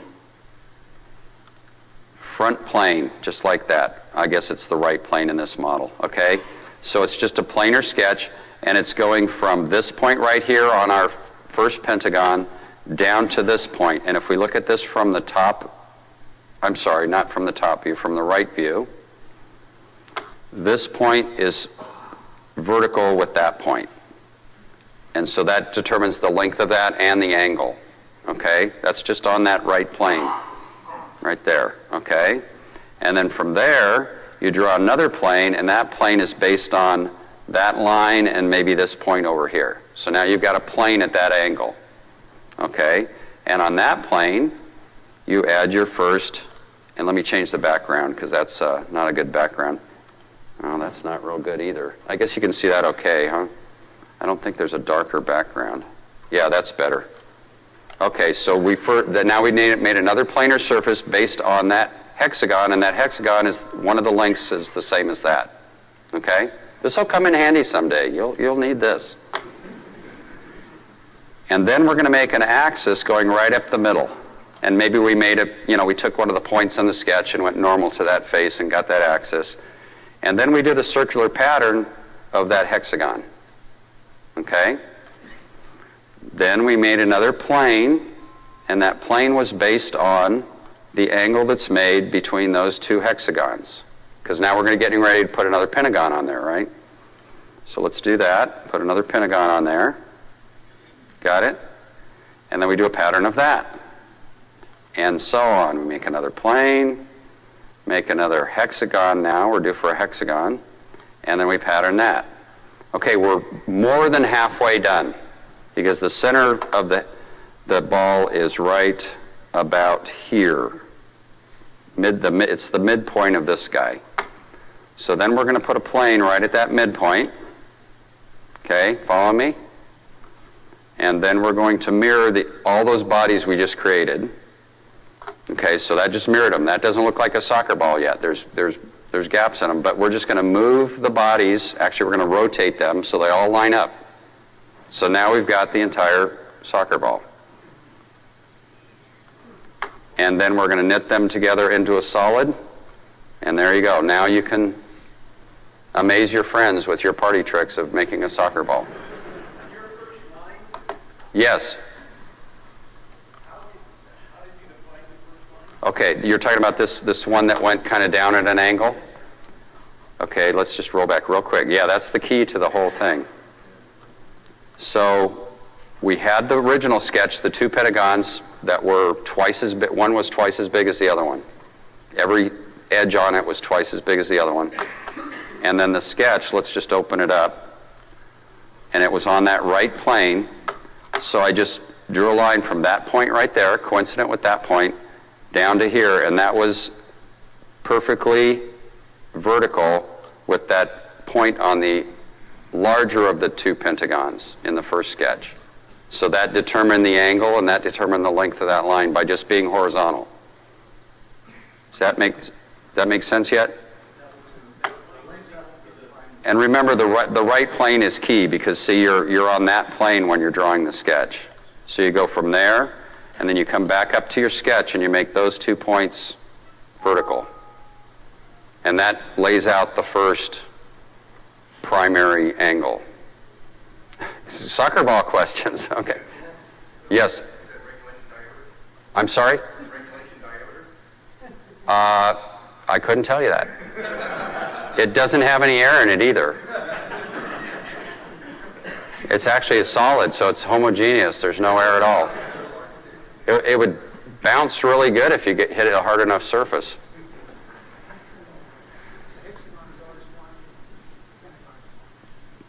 front plane, just like that. I guess it's the right plane in this model, okay? So it's just a planar sketch, and it's going from this point right here on our first pentagon down to this point. And if we look at this from the top, I'm sorry, not from the top view, from the right view, this point is vertical with that point. And so that determines the length of that and the angle. Okay? That's just on that right plane. Right there. Okay? And then from there, you draw another plane, and that plane is based on that line and maybe this point over here. So now you've got a plane at that angle. Okay? And on that plane, you add your first, and let me change the background because that's uh, not a good background. Oh, that's not real good either. I guess you can see that okay, huh? I don't think there's a darker background. Yeah, that's better. Okay, so we now we made another planar surface based on that hexagon, and that hexagon is one of the lengths is the same as that. Okay? This will come in handy someday. You'll, you'll need this. And then we're going to make an axis going right up the middle. And maybe we made it, you know, we took one of the points on the sketch and went normal to that face and got that axis. And then we did a circular pattern of that hexagon. Okay? Then we made another plane And that plane was based on the angle that's made between those two hexagons. Because now we're going to getting ready to put another pentagon on there, right? So let's do that. Put another pentagon on there. Got it? And then we do a pattern of that. And so on. We make another plane, make another hexagon now. We're due for a hexagon. And then we pattern that. Okay, we're more than halfway done because the center of the, the ball is right about here. Mid the, it's the midpoint of this guy. So then we're going to put a plane right at that midpoint. Okay, follow me? And then we're going to mirror the, all those bodies we just created. Okay, so that just mirrored them. That doesn't look like a soccer ball yet. There's, there's, there's gaps in them. But we're just going to move the bodies. Actually, we're going to rotate them so they all line up. So now we've got the entire soccer ball. And then we're going to knit them together into a solid. And there you go. Now you can amaze your friends with your party tricks of making a soccer ball. Yes. Okay, you're talking about this, this one that went kind of down at an angle? Okay, let's just roll back real quick. Yeah, that's the key to the whole thing. So we had the original sketch, the two pentagons that were twice as big, one was twice as big as the other one. Every edge on it was twice as big as the other one. And then the sketch, let's just open it up. And it was on that right plane. So I just drew a line from that point right there, coincident with that point, down to here. And that was perfectly vertical with that point on the larger of the two pentagons in the first sketch. So that determined the angle and that determined the length of that line by just being horizontal. Does that make, does that make sense yet? And remember, the right, the right plane is key because, see, you're, you're on that plane when you're drawing the sketch. So you go from there, and then you come back up to your sketch and you make those two points vertical. And that lays out the first primary angle. <laughs> Soccer ball <laughs> questions, <laughs> okay. Yes? I'm sorry? Uh, I couldn't tell you that. It doesn't have any air in it either. It's actually a solid, so it's homogeneous. There's no air at all. It, it would bounce really good if you get, hit a hard enough surface.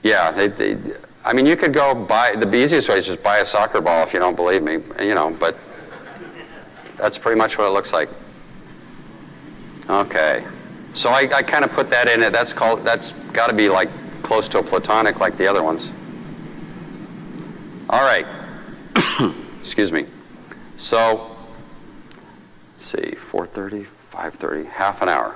Yeah, they, they, I mean, you could go buy, the easiest way is just buy a soccer ball if you don't believe me, you know, but that's pretty much what it looks like. Okay. So I, I kind of put that in it. That's called, that's got to be like close to a platonic like the other ones. All right. <coughs> Excuse me. So, let's see, 4.30, 5.30, half an hour.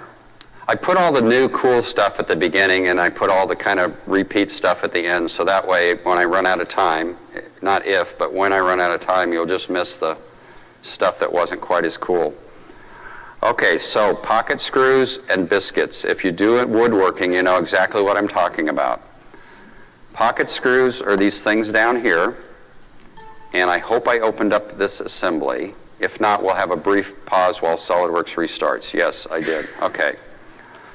I put all the new cool stuff at the beginning and I put all the kind of repeat stuff at the end so that way when I run out of time, eh, not if, but when I run out of time, you'll just miss the stuff that wasn't quite as cool. Okay, so pocket screws and biscuits. If you do it woodworking, you know exactly what I'm talking about. Pocket screws are these things down here, and I hope I opened up this assembly. If not, we'll have a brief pause while SOLIDWORKS restarts. Yes, I did. Okay.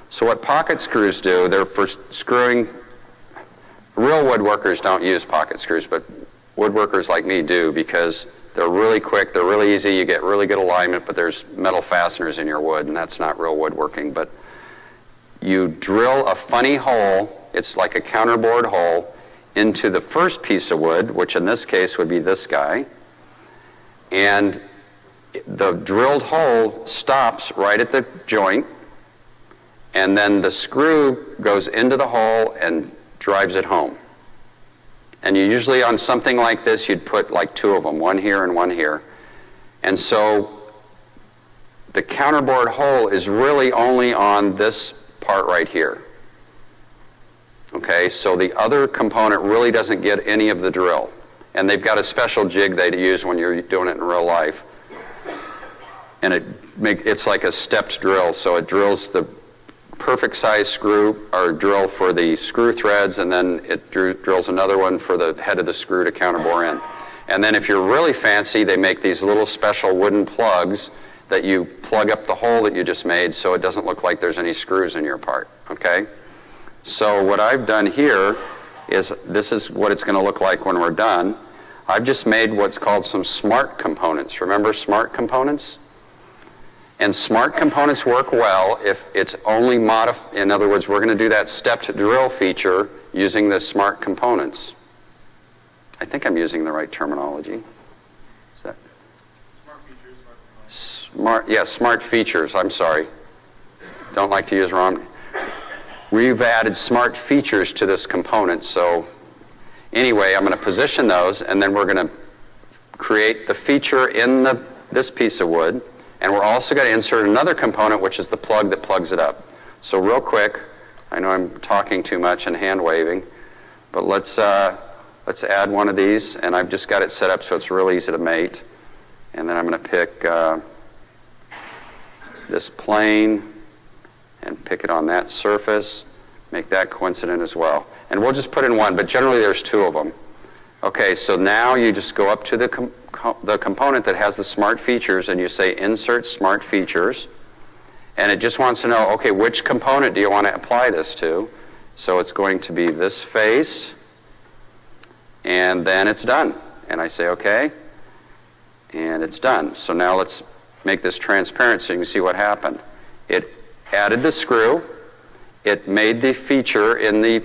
So what pocket screws do, they're for screwing, real woodworkers don't use pocket screws, but woodworkers like me do because they're really quick, they're really easy, you get really good alignment, but there's metal fasteners in your wood, and that's not real woodworking. But you drill a funny hole, it's like a counterbore hole, into the first piece of wood, which in this case would be this guy, and the drilled hole stops right at the joint, and then the screw goes into the hole and drives it home. And you usually, on something like this, you'd put like two of them, one here and one here. And so the counterbore hole is really only on this part right here. Okay, so the other component really doesn't get any of the drill. And they've got a special jig they use when you're doing it in real life. And it make, it's like a stepped drill, so it drills the perfect size screw or drill for the screw threads, and then it dr drills another one for the head of the screw to counterbore in. And then if you're really fancy, they make these little special wooden plugs that you plug up the hole that you just made so it doesn't look like there's any screws in your part, okay? So what I've done here is this is what it's going to look like when we're done. I've just made what's called some smart components. Remember smart components? And smart components work well if it's only modified. In other words, we're going to do that stepped drill feature using the smart components. I think I'm using the right terminology. That... Smart features, smart Smart, yeah, smart features. I'm sorry. Don't like to use wrong. We've added smart features to this component. So anyway, I'm going to position those, and then we're going to create the feature in the, this piece of wood. And we're also going to insert another component, which is the plug that plugs it up. So real quick, I know I'm talking too much and hand waving, but let's, uh, let's add one of these. And I've just got it set up so it's real easy to mate. And then I'm going to pick uh, this plane and pick it on that surface, make that coincident as well. And we'll just put in one, but generally there's two of them. Okay, so now you just go up to the, com the component that has the smart features and you say insert smart features. And it just wants to know, okay, which component do you want to apply this to? So it's going to be this face, and then it's done. And I say, okay, and it's done. So now let's make this transparent so you can see what happened. It added the screw. It made the feature in the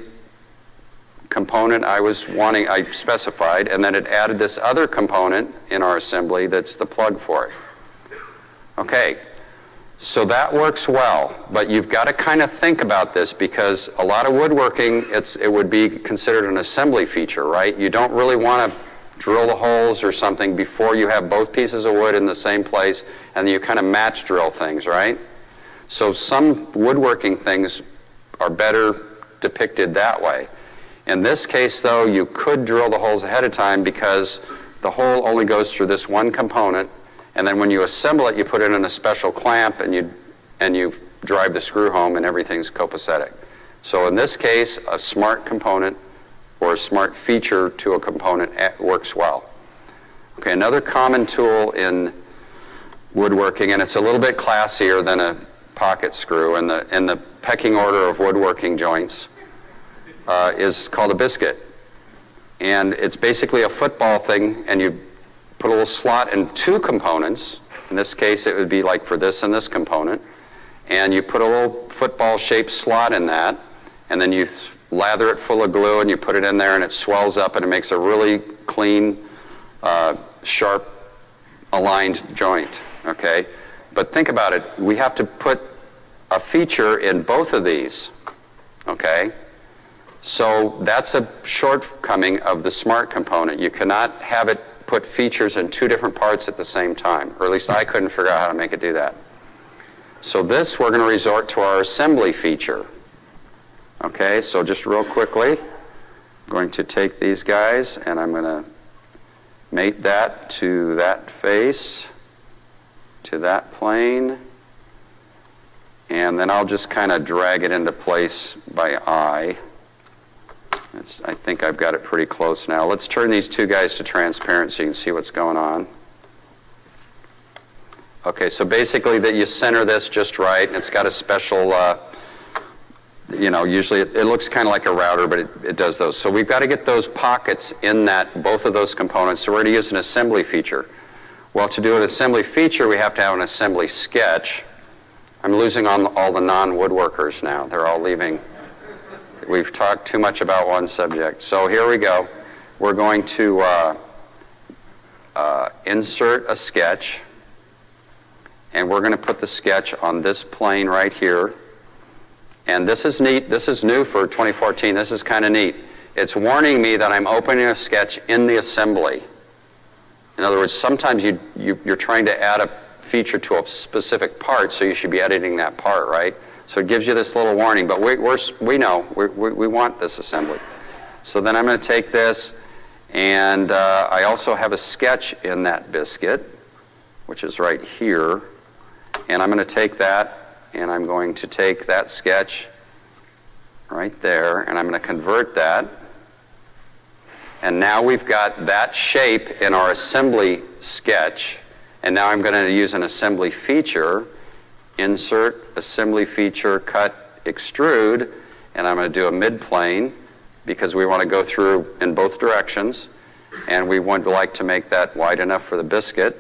component I was wanting, I specified, and then it added this other component in our assembly that's the plug for it. Okay, so that works well, but you've got to kind of think about this because a lot of woodworking, it's, it would be considered an assembly feature, right? You don't really want to drill the holes or something before you have both pieces of wood in the same place and you kind of match drill things, right? So some woodworking things are better depicted that way. In this case, though, you could drill the holes ahead of time because the hole only goes through this one component, and then when you assemble it, you put it in a special clamp and you, and you drive the screw home and everything's copacetic. So in this case, a smart component or a smart feature to a component eh, works well. Okay, another common tool in woodworking, and it's a little bit classier than a pocket screw in the, in the pecking order of woodworking joints uh, is called a biscuit. And it's basically a football thing, and you put a little slot in two components. In this case, it would be like for this and this component. And you put a little football-shaped slot in that, and then you lather it full of glue, and you put it in there, and it swells up, and it makes a really clean, uh, sharp, aligned joint, okay? But think about it. We have to put a feature in both of these, okay? So that's a shortcoming of the smart component. You cannot have it put features in two different parts at the same time, or at least I couldn't figure out how to make it do that. So this, we're going to resort to our assembly feature. Okay, so just real quickly, I'm going to take these guys and I'm going to mate that to that face, to that plane, and then I'll just kind of drag it into place by eye. It's, I think I've got it pretty close now. Let's turn these two guys to transparent so you can see what's going on. Okay, so basically that you center this just right, and it's got a special, uh, you know, usually it, it looks kind of like a router, but it, it does those. So we've got to get those pockets in that, both of those components. So we're going to use an assembly feature. Well, to do an assembly feature, we have to have an assembly sketch. I'm losing on all the non-woodworkers now. They're all leaving. We've talked too much about one subject. So here we go. We're going to uh, uh, insert a sketch, and we're going to put the sketch on this plane right here. And this is neat. This is new for 2014. This is kind of neat. It's warning me that I'm opening a sketch in the assembly. In other words, sometimes you, you, you're trying to add a feature to a specific part, so you should be editing that part, right? So it gives you this little warning, but we, we're, we know we we, want this assembly. So then I'm going to take this, and uh, I also have a sketch in that biscuit, which is right here. And I'm going to take that, and I'm going to take that sketch right there, and I'm going to convert that And now we've got that shape in our assembly sketch. And now I'm going to use an assembly feature, insert, assembly feature, cut, extrude, and I'm going to do a midplane because we want to go through in both directions. And we would like to make that wide enough for the biscuit.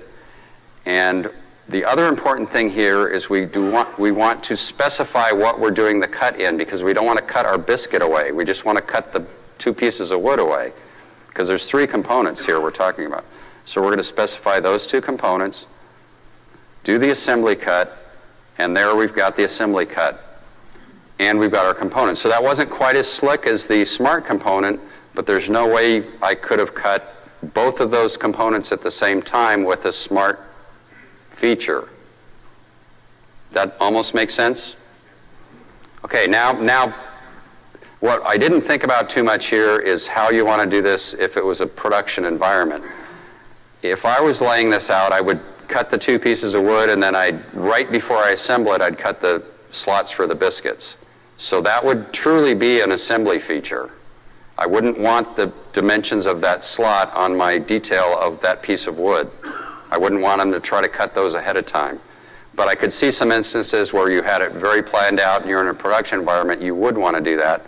And the other important thing here is we, do want, we want to specify what we're doing the cut in because we don't want to cut our biscuit away. We just want to cut the two pieces of wood away because there's three components here we're talking about. So we're going to specify those two components, do the assembly cut, and there we've got the assembly cut. And we've got our components. So that wasn't quite as slick as the smart component, but there's no way I could have cut both of those components at the same time with a smart feature. That almost makes sense? Okay, now, now what I didn't think about too much here is how you want to do this if it was a production environment. If I was laying this out, I would cut the two pieces of wood and then I'd, right before I assemble it, I'd cut the slots for the biscuits. So that would truly be an assembly feature. I wouldn't want the dimensions of that slot on my detail of that piece of wood. I wouldn't want them to try to cut those ahead of time. But I could see some instances where you had it very planned out and you're in a production environment, you would want to do that.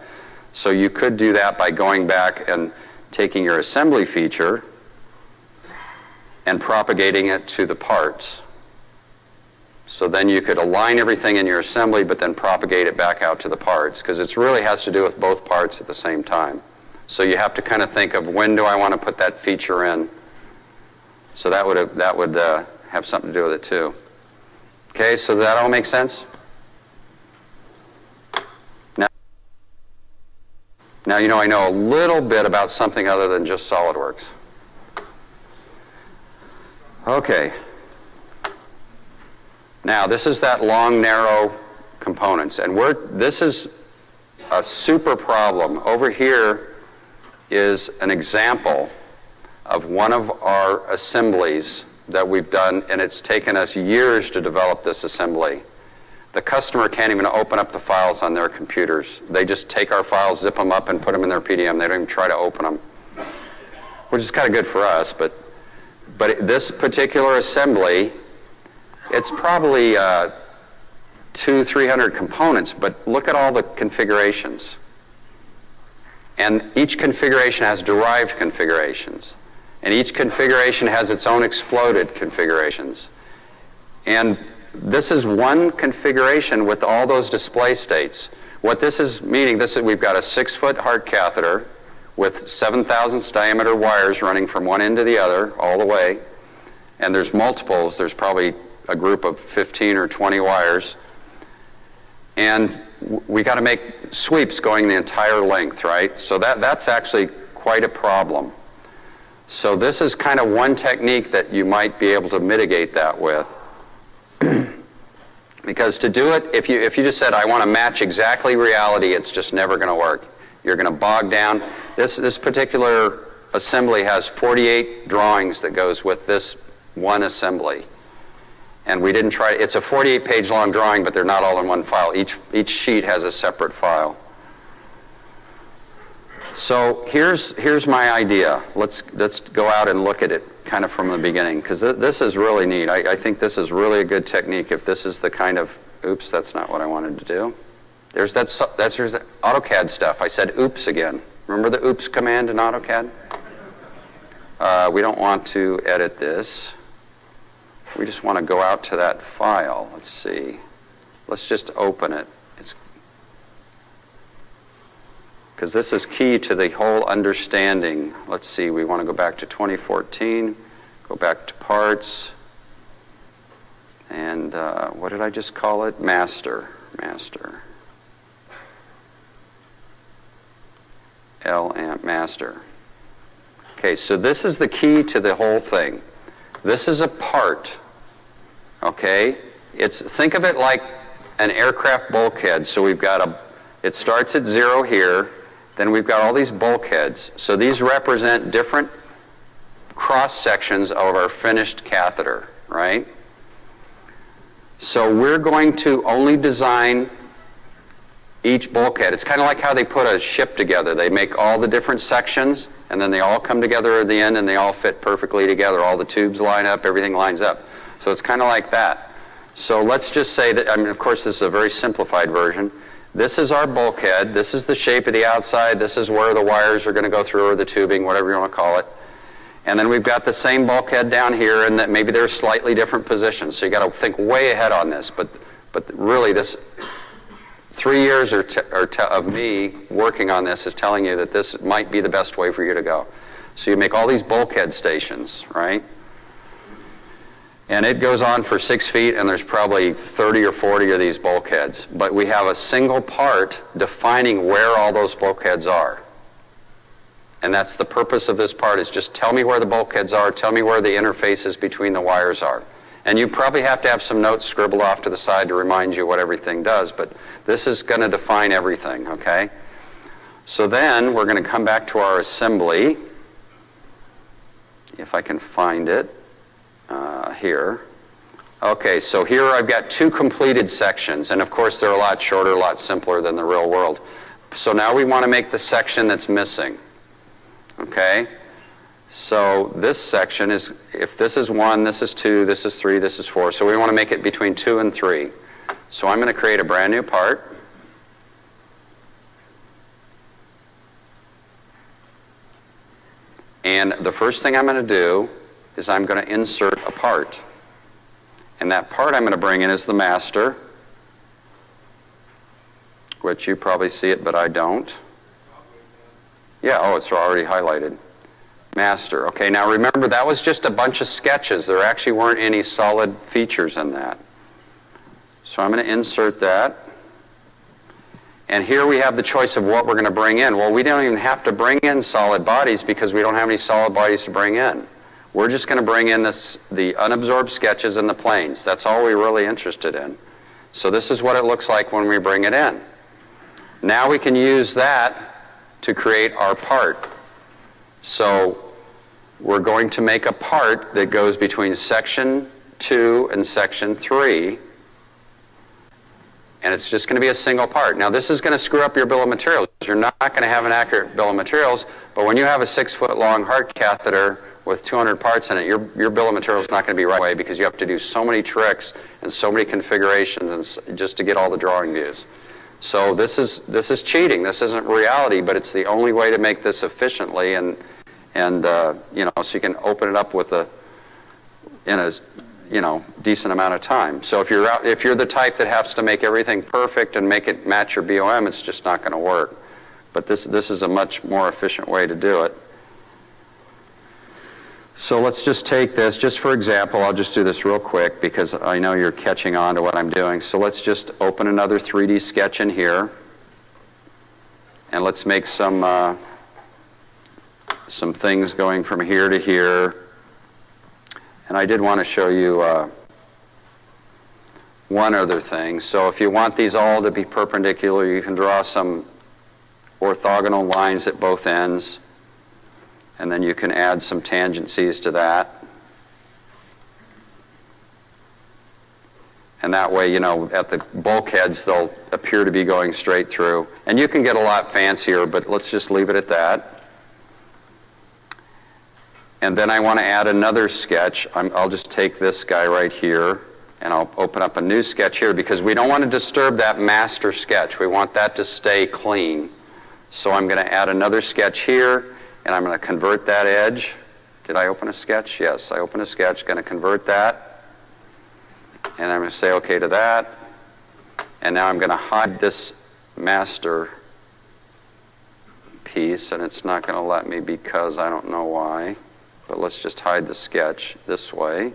So you could do that by going back and taking your assembly feature and propagating it to the parts. So then you could align everything in your assembly, but then propagate it back out to the parts, because it really has to do with both parts at the same time. So you have to kind of think of when do I want to put that feature in. So that would, that would uh, have something to do with it too. Okay, so that all makes sense? Now, now you know I know a little bit about something other than just SOLIDWORKS. Okay. Now, this is that long, narrow components. And we're, this is a super problem. Over here is an example of one of our assemblies that we've done, and it's taken us years to develop this assembly. The customer can't even open up the files on their computers. They just take our files, zip them up, and put them in their PDM. They don't even try to open them, which is kind of good for us, but but this particular assembly, it's probably uh, two, 300 components, but look at all the configurations. And each configuration has derived configurations. And each configuration has its own exploded configurations. And this is one configuration with all those display states. What this is meaning, this is, we've got a six foot heart catheter with 7 thousandths diameter wires running from one end to the other all the way. And there's multiples. There's probably a group of 15 or 20 wires. And we got to make sweeps going the entire length, right? So that, that's actually quite a problem. So this is kind of one technique that you might be able to mitigate that with. <clears throat> because to do it, if you, if you just said, I want to match exactly reality, it's just never going to work. You're going to bog down. This, this particular assembly has 48 drawings that goes with this one assembly. And we didn't try, it's a 48 page long drawing, but they're not all in one file. Each, each sheet has a separate file. So here's, here's my idea. Let's, let's go out and look at it kind of from the beginning, because th this is really neat. I, I think this is really a good technique if this is the kind of, oops, that's not what I wanted to do. There's that, that's there's that AutoCAD stuff. I said oops again. Remember the oops command in AutoCAD? Uh, we don't want to edit this. We just want to go out to that file. Let's see. Let's just open it. It's because this is key to the whole understanding. Let's see. We want to go back to 2014. Go back to parts. And uh, what did I just call it? Master. Master. L amp master. Okay, so this is the key to the whole thing. This is a part. Okay? It's think of it like an aircraft bulkhead. So we've got a it starts at 0 here, then we've got all these bulkheads. So these represent different cross sections of our finished catheter, right? So we're going to only design each bulkhead. It's kind of like how they put a ship together. They make all the different sections, and then they all come together at the end, and they all fit perfectly together. All the tubes line up, everything lines up. So it's kind of like that. So let's just say that, I mean, of course, this is a very simplified version. This is our bulkhead. This is the shape of the outside. This is where the wires are going to go through, or the tubing, whatever you want to call it. And then we've got the same bulkhead down here, and that maybe they're slightly different positions. So you got to think way ahead on this. But, but really, this three years or, or of me working on this is telling you that this might be the best way for you to go. So you make all these bulkhead stations, right? And it goes on for six feet, and there's probably 30 or 40 of these bulkheads. But we have a single part defining where all those bulkheads are. And that's the purpose of this part is just tell me where the bulkheads are, tell me where the interfaces between the wires are. And you probably have to have some notes scribbled off to the side to remind you what everything does, but this is going to define everything, okay? So then we're going to come back to our assembly, if I can find it uh, here. Okay, so here I've got two completed sections, and of course they're a lot shorter, a lot simpler than the real world. So now we want to make the section that's missing. Okay? So this section is, if this is 1, this is 2, this is 3, this is 4. So we want to make it between 2 and 3. So I'm going to create a brand new part. And the first thing I'm going to do is I'm going to insert a part. And that part I'm going to bring in is the master, which you probably see it, but I don't. Yeah, oh, it's already highlighted. Master. Okay, now remember that was just a bunch of sketches. There actually weren't any solid features in that. So I'm going to insert that. And here we have the choice of what we're going to bring in. Well, we don't even have to bring in solid bodies because we don't have any solid bodies to bring in. We're just going to bring in this, the unabsorbed sketches and the planes. That's all we're really interested in. So this is what it looks like when we bring it in. Now we can use that to create our part. So we're going to make a part that goes between section 2 and section 3. And it's just going to be a single part. Now, this is going to screw up your bill of materials. You're not going to have an accurate bill of materials, but when you have a six foot long heart catheter with 200 parts in it, your, your bill of materials is not going to be right away because you have to do so many tricks and so many configurations and just to get all the drawing views. So this is, this is cheating. This isn't reality, but it's the only way to make this efficiently and, and uh, you know, so you can open it up with a, in a, you know, decent amount of time. So if you're, out, if you're the type that has to make everything perfect and make it match your BOM, it's just not going to work. But this, this is a much more efficient way to do it. So let's just take this, just for example, I'll just do this real quick because I know you're catching on to what I'm doing. So let's just open another 3D sketch in here. And let's make some, uh, some things going from here to here. And I did want to show you uh, one other thing. So if you want these all to be perpendicular, you can draw some orthogonal lines at both ends and then you can add some tangencies to that. And that way, you know, at the bulkheads, they'll appear to be going straight through. And you can get a lot fancier, but let's just leave it at that. And then I want to add another sketch. i will just take this guy right here, and I'll open up a new sketch here because we don't want to disturb that master sketch. We want that to stay clean. So I'm going to add another sketch here and I'm going to convert that edge. Did I open a sketch? Yes, I open a sketch, going to convert that. And I'm going to say OK to that. And now I'm going to hide this master piece, and it's not going to let me because I don't know why. But let's just hide the sketch this way.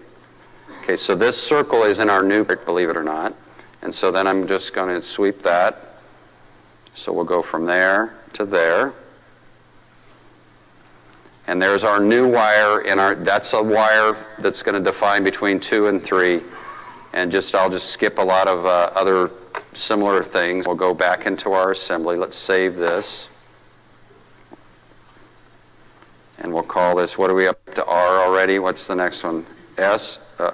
Okay, so this circle is in our new, believe it or not. And so then I'm just going to sweep that. So we'll go from there to there. And there's our new wire in our, that's a wire that's going to define between two and three. And just, I'll just skip a lot of uh, other similar things. We'll go back into our assembly. Let's save this. And we'll call this, what are we up to R already? What's the next one? S? Uh,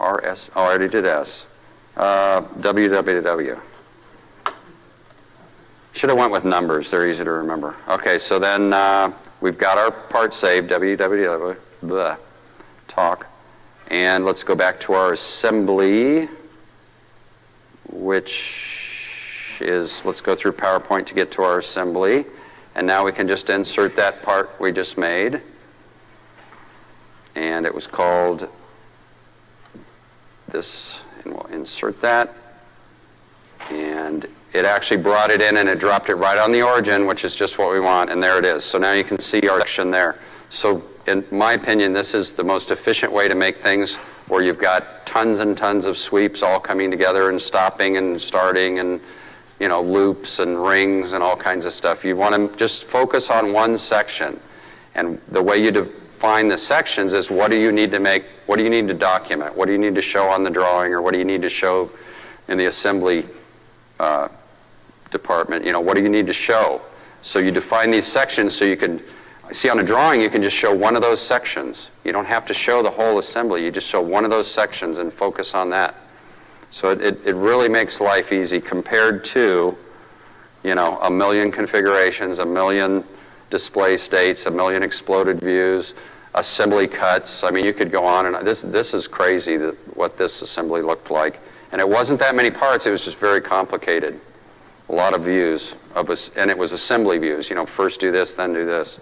RS? Oh, I already did S. Uh, WWW. Should have went with numbers, they're easy to remember. Okay, so then uh, we've got our part saved, www, blah, talk. And let's go back to our assembly, which is, let's go through PowerPoint to get to our assembly. And now we can just insert that part we just made. And it was called this, and we'll insert that. And it actually brought it in and it dropped it right on the origin, which is just what we want, and there it is. So now you can see our section there. So in my opinion, this is the most efficient way to make things where you've got tons and tons of sweeps all coming together and stopping and starting and you know loops and rings and all kinds of stuff. You want to just focus on one section. And the way you define the sections is what do you need to make, what do you need to document, what do you need to show on the drawing, or what do you need to show in the assembly uh, department, you know, what do you need to show? So you define these sections so you can, see on a drawing you can just show one of those sections. You don't have to show the whole assembly, you just show one of those sections and focus on that. So it, it, it really makes life easy compared to, you know, a million configurations, a million display states, a million exploded views, assembly cuts. I mean, you could go on and this, this is crazy that, what this assembly looked like. And it wasn't that many parts, it was just very complicated. A lot of views, of us, and it was assembly views, you know, first do this, then do this.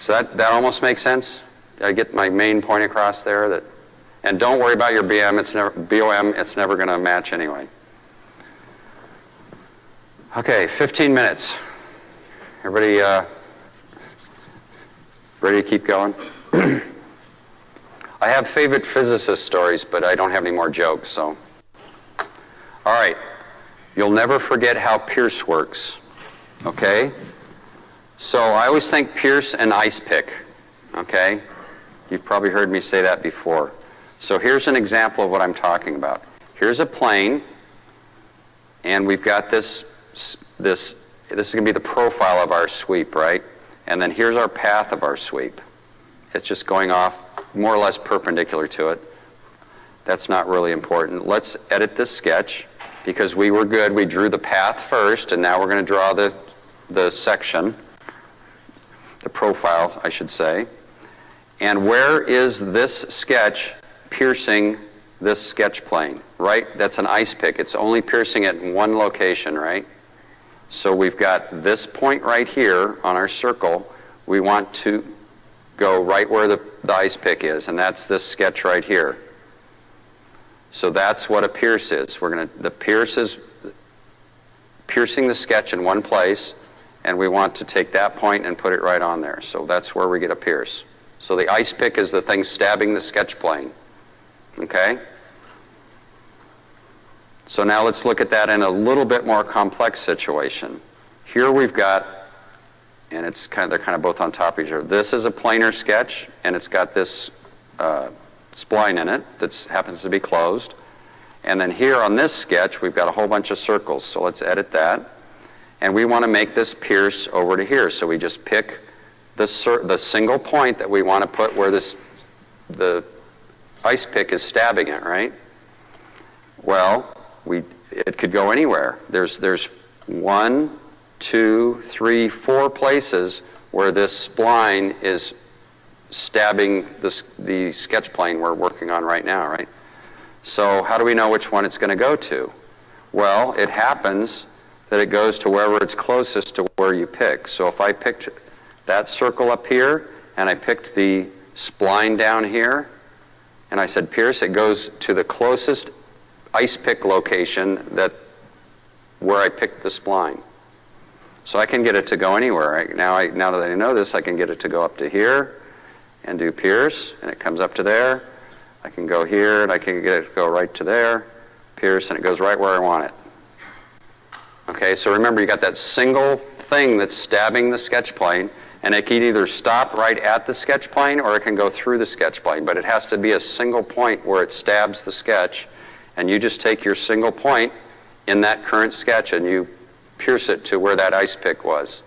So that, that almost makes sense? I get my main point across there? That, and don't worry about your BM, it's never, BOM, it's never going to match anyway. Okay, 15 minutes. Everybody uh, ready to keep going? <clears throat> I have favorite physicist stories, but I don't have any more jokes, so. All right. You'll never forget how Pierce works, okay? So I always think Pierce and ice pick, okay? You've probably heard me say that before. So here's an example of what I'm talking about. Here's a plane, and we've got this, this, this is going to be the profile of our sweep, right? And then here's our path of our sweep. It's just going off more or less perpendicular to it. That's not really important. Let's edit this sketch because we were good. We drew the path first, and now we're going to draw the, the section, the profile, I should say. And where is this sketch piercing this sketch plane? Right? That's an ice pick. It's only piercing it in one location, right? So we've got this point right here on our circle. We want to go right where the, the ice pick is, and that's this sketch right here. So that's what a pierce is. We're going to, the pierce is piercing the sketch in one place, and we want to take that point and put it right on there. So that's where we get a pierce. So the ice pick is the thing stabbing the sketch plane. Okay? So now let's look at that in a little bit more complex situation. Here we've got, and it's kind of, they're kind of both on top of each other. This is a planar sketch, and it's got this uh, spline in it that happens to be closed. And then here on this sketch, we've got a whole bunch of circles. So let's edit that. And we want to make this pierce over to here. So we just pick the, the single point that we want to put where this, the ice pick is stabbing it, right? Well, we, it could go anywhere. There's, there's one, two, three, four places where this spline is stabbing the, the sketch plane we're working on right now, right? So how do we know which one it's going to go to? Well, it happens that it goes to wherever it's closest to where you pick. So if I picked that circle up here and I picked the spline down here and I said, Pierce, it goes to the closest ice pick location that where I picked the spline. So I can get it to go anywhere. Now, I, now that I know this, I can get it to go up to here, and do pierce, and it comes up to there. I can go here, and I can get it to go right to there, pierce, and it goes right where I want it. Okay, so remember, you got that single thing that's stabbing the sketch plane, and it can either stop right at the sketch plane or it can go through the sketch plane, but it has to be a single point where it stabs the sketch, and you just take your single point in that current sketch and you pierce it to where that ice pick was.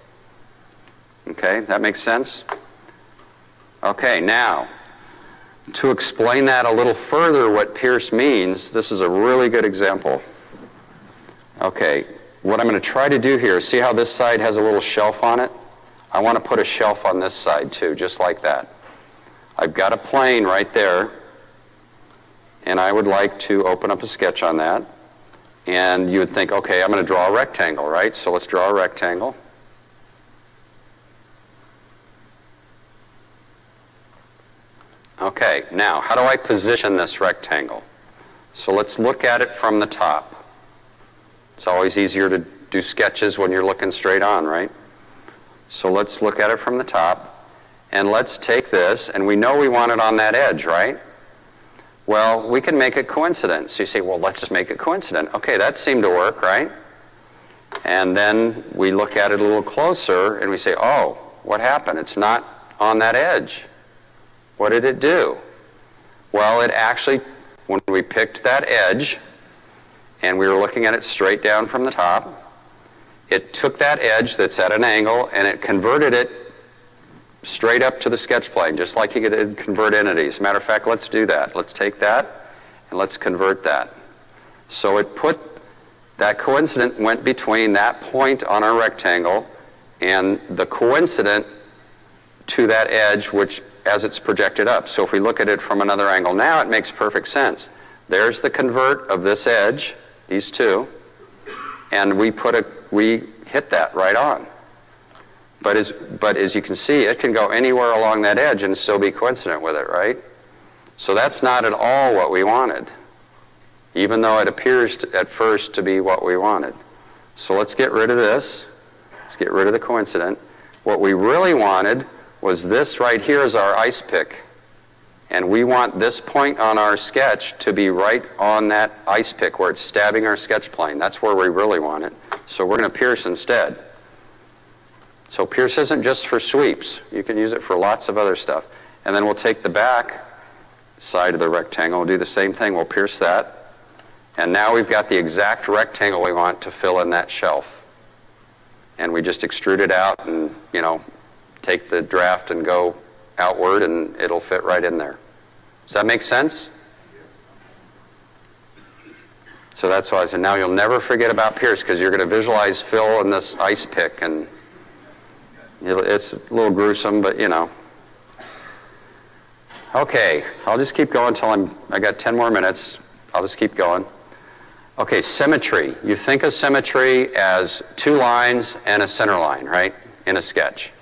Okay, that makes sense? Okay, now, to explain that a little further, what pierce means, this is a really good example. Okay, what I'm going to try to do here, see how this side has a little shelf on it? I want to put a shelf on this side too, just like that. I've got a plane right there, and I would like to open up a sketch on that. And you would think, okay, I'm going to draw a rectangle, right? So let's draw a rectangle. Okay, now, how do I position this rectangle? So let's look at it from the top. It's always easier to do sketches when you're looking straight on, right? So let's look at it from the top. And let's take this, and we know we want it on that edge, right? Well, we can make it coincident. So you say, well, let's just make it coincident. Okay, that seemed to work, right? And then we look at it a little closer, and we say, oh, what happened? It's not on that edge. What did it do? Well, it actually, when we picked that edge, and we were looking at it straight down from the top, it took that edge that's at an angle and it converted it straight up to the sketch plane, just like you could uh, convert entities. Matter of fact, let's do that. Let's take that and let's convert that. So it put, that coincident went between that point on our rectangle and the coincident to that edge, which as it's projected up. So if we look at it from another angle now, it makes perfect sense. There's the convert of this edge, these two, and we put a, we hit that right on. But as, but as you can see, it can go anywhere along that edge and still be coincident with it, right? So that's not at all what we wanted, even though it appears to, at first to be what we wanted. So let's get rid of this. Let's get rid of the coincident. What we really wanted was this right here is our ice pick. And we want this point on our sketch to be right on that ice pick where it's stabbing our sketch plane. That's where we really want it. So we're going to pierce instead. So pierce isn't just for sweeps. You can use it for lots of other stuff. And then we'll take the back side of the rectangle. We'll do the same thing. We'll pierce that. And now we've got the exact rectangle we want to fill in that shelf. And we just extrude it out and, you know, take the draft and go outward and it'll fit right in there. Does that make sense? So that's why I said now you'll never forget about Pierce because you're going to visualize Phil in this ice pick and it's a little gruesome, but you know. Okay, I'll just keep going until I'm, I got 10 more minutes. I'll just keep going. Okay, symmetry. You think of symmetry as two lines and a center line, right, in a sketch.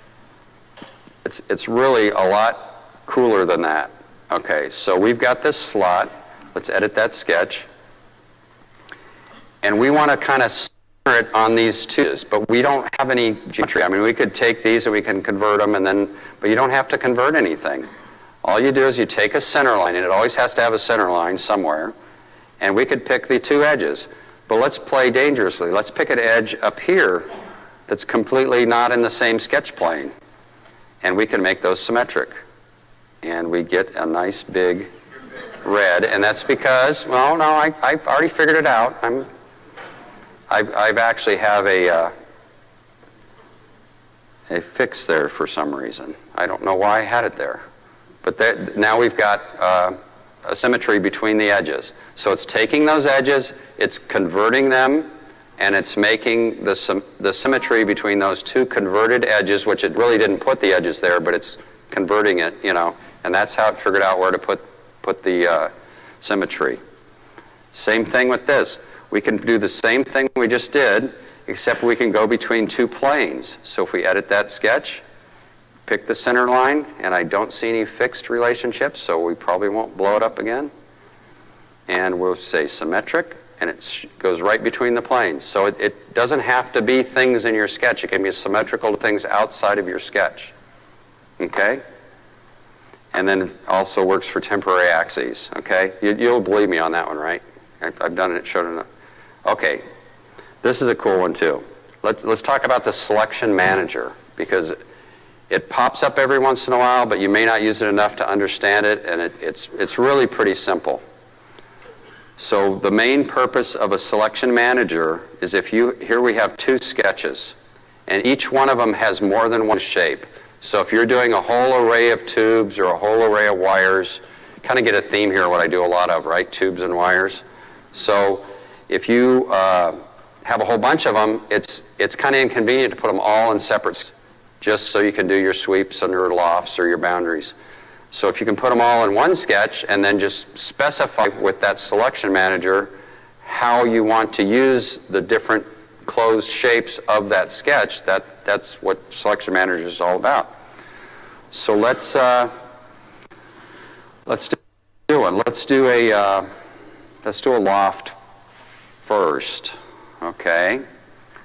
It's, it's really a lot cooler than that. Okay, so we've got this slot. Let's edit that sketch. And we want to kind of center it on these two, but we don't have any geometry. I mean, we could take these and we can convert them, and then, but you don't have to convert anything. All you do is you take a center line, and it always has to have a center line somewhere, and we could pick the two edges. But let's play dangerously. Let's pick an edge up here that's completely not in the same sketch plane and we can make those symmetric. And we get a nice big red, and that's because, well, no, I, I've already figured it out. I'm, I've, I've actually have a, uh, a fix there for some reason. I don't know why I had it there. But that, now we've got uh, a symmetry between the edges. So it's taking those edges, it's converting them and it's making the, the symmetry between those two converted edges, which it really didn't put the edges there, but it's converting it, you know, and that's how it figured out where to put, put the uh, symmetry. Same thing with this. We can do the same thing we just did, except we can go between two planes. So if we edit that sketch, pick the center line, and I don't see any fixed relationships, so we probably won't blow it up again. And we'll say symmetric and it goes right between the planes. So it, it, doesn't have to be things in your sketch. It can be symmetrical things outside of your sketch. Okay? And then it also works for temporary axes. Okay? You, will believe me on that one, right? I've, I've done it, shown it. Okay. This is a cool one too. Let's, let's talk about the selection manager because it pops up every once in a while, but you may not use it enough to understand it, and it, it's, it's really pretty simple. So the main purpose of a selection manager is if you, here we have two sketches, and each one of them has more than one shape. So if you're doing a whole array of tubes or a whole array of wires, kind of get a theme here, what I do a lot of, right? Tubes and wires. So if you uh, have a whole bunch of them, it's, it's kind of inconvenient to put them all in separate, just so you can do your sweeps and your lofts or your boundaries. So if you can put them all in one sketch and then just specify with that selection manager how you want to use the different closed shapes of that sketch, that, that's what selection manager is all about. So let's, uh, let's do one. Let's do a, uh, let's do a loft first, okay?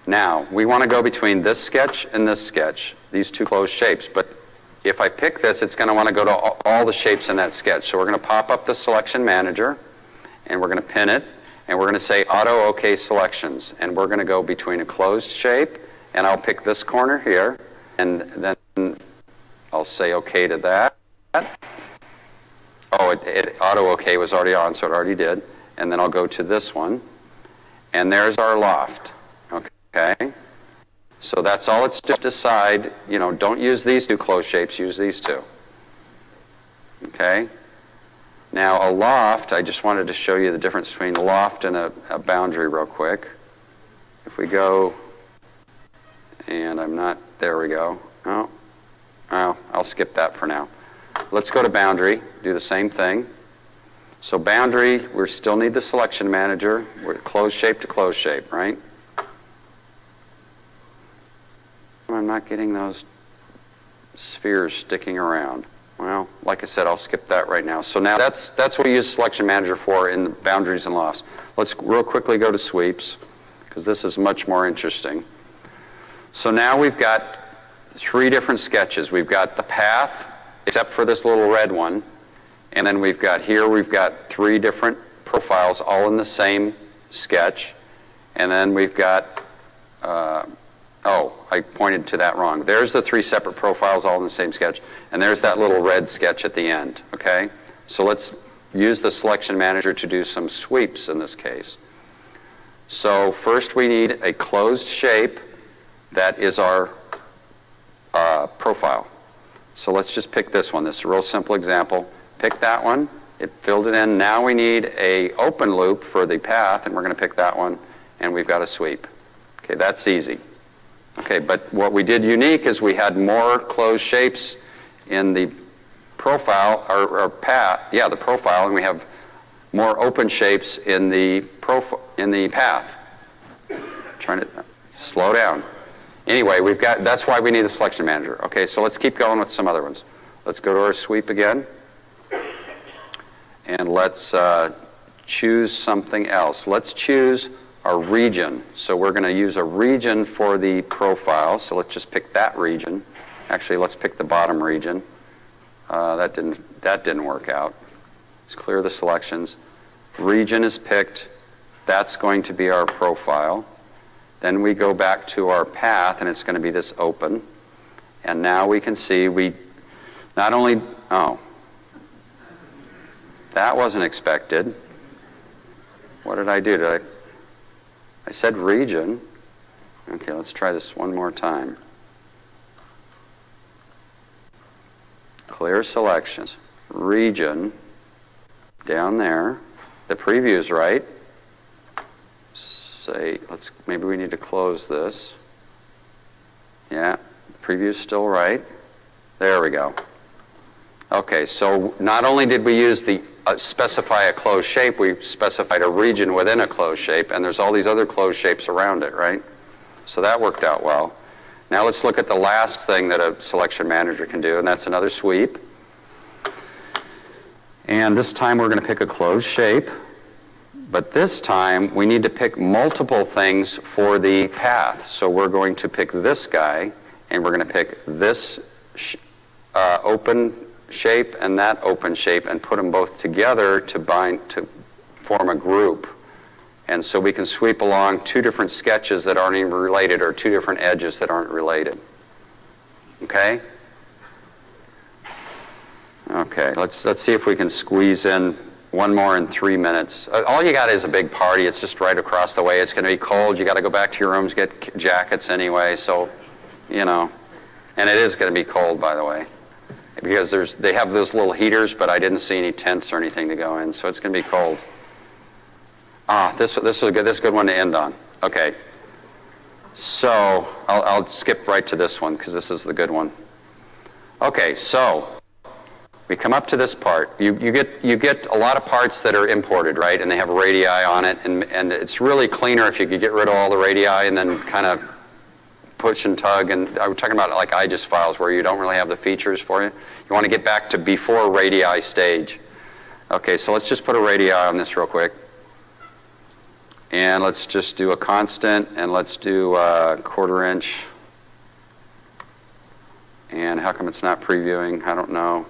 Now, we want to go between this sketch and this sketch, these two closed shapes. But if I pick this, it's going to want to go to all- the shapes in that sketch. So we're going to pop up the selection manager, and we're going to pin it, and we're going to say auto OK selections. And we're going to go between a closed shape, and I'll pick this corner here, and then I'll say OK to that. Oh, it, it, auto OK was already on, so it already did. And then I'll go to this one. And there's our loft. Okay? So that's all it's just decide, you know, don't use these two closed shapes, use these two. Okay? Now, a loft, I just wanted to show you the difference between a loft and a, a boundary real quick. If we go, and I'm not, there we go. Oh, oh, I'll skip that for now. Let's go to boundary, do the same thing. So boundary, we still need the selection manager. We're closed shape to closed shape, right? I'm not getting those spheres sticking around. Well, like I said, I'll skip that right now. So now that's, that's what we use selection manager for in boundaries and lofts. Let's real quickly go to sweeps, because this is much more interesting. So now we've got three different sketches. We've got the path, except for this little red one. And then we've got here, we've got three different profiles all in the same sketch. And then we've got, uh, oh, I pointed to that wrong. There's the three separate profiles all in the same sketch. And there's that little red sketch at the end, okay? So let's use the selection manager to do some sweeps in this case. So first we need a closed shape that is our uh, profile. So let's just pick this one. This is a real simple example. Pick that one. It filled it in. Now we need a open loop for the path, and we're going to pick that one, and we've got a sweep. Okay, that's easy. Okay, but what we did unique is we had more closed shapes in the profile, or, or path, yeah, the profile, and we have more open shapes in the profi- in the path. Trying to slow down. Anyway, we've got, that's why we need the selection manager. Okay, so let's keep going with some other ones. Let's go to our sweep again. And let's uh, choose something else. Let's choose a region. So we're going to use a region for the profile. So let's just pick that region. Actually, let's pick the bottom region. Uh, that didn't that didn't work out. Let's clear the selections. Region is picked. That's going to be our profile. Then we go back to our path, and it's going to be this open. And now we can see we not only, oh, that wasn't expected. What did I do? Did I, I said region. Okay, let's try this one more time. Clear selections. Region, down there. The preview is right say, let's, maybe we need to close this. Yeah, the preview's still right. There we go. Okay, so not only did we use the uh, specify a closed shape, we specified a region within a closed shape, and there's all these other closed shapes around it, right? So that worked out well. Now let's look at the last thing that a selection manager can do, and that's another sweep. And this time we're going to pick a closed shape. But this time, we need to pick multiple things for the path. So we're going to pick this guy, and we're going to pick this uh, open shape and that open shape and put them both together to bind to form a group. And so we can sweep along two different sketches that aren't even related or two different edges that aren't related. Okay? Okay, let's, let's see if we can squeeze in one more in three minutes. Uh, all you got is a big party. It's just right across the way. It's going to be cold. You got to go back to your rooms, get jackets anyway. So, you know, and it is going to be cold, by the way, because there's they have those little heaters, but I didn't see any tents or anything to go in, so it's going to be cold. Ah, this this is a good this is a good one to end on. Okay, So I'll, I'll skip right to this one because this is the good one. Okay, so we come up to this part. You, you, get, you get a lot of parts that are imported, right? And they have radii on it. And, and it's really cleaner if you could get rid of all the radii and then kind of push and tug. And I'm talking about like IGES files where you don't really have the features for you. You want to get back to before radii stage. Okay, so let's just put a radii on this real quick. And let's just do a constant, and let's do a quarter inch. And how come it's not previewing? I don't know.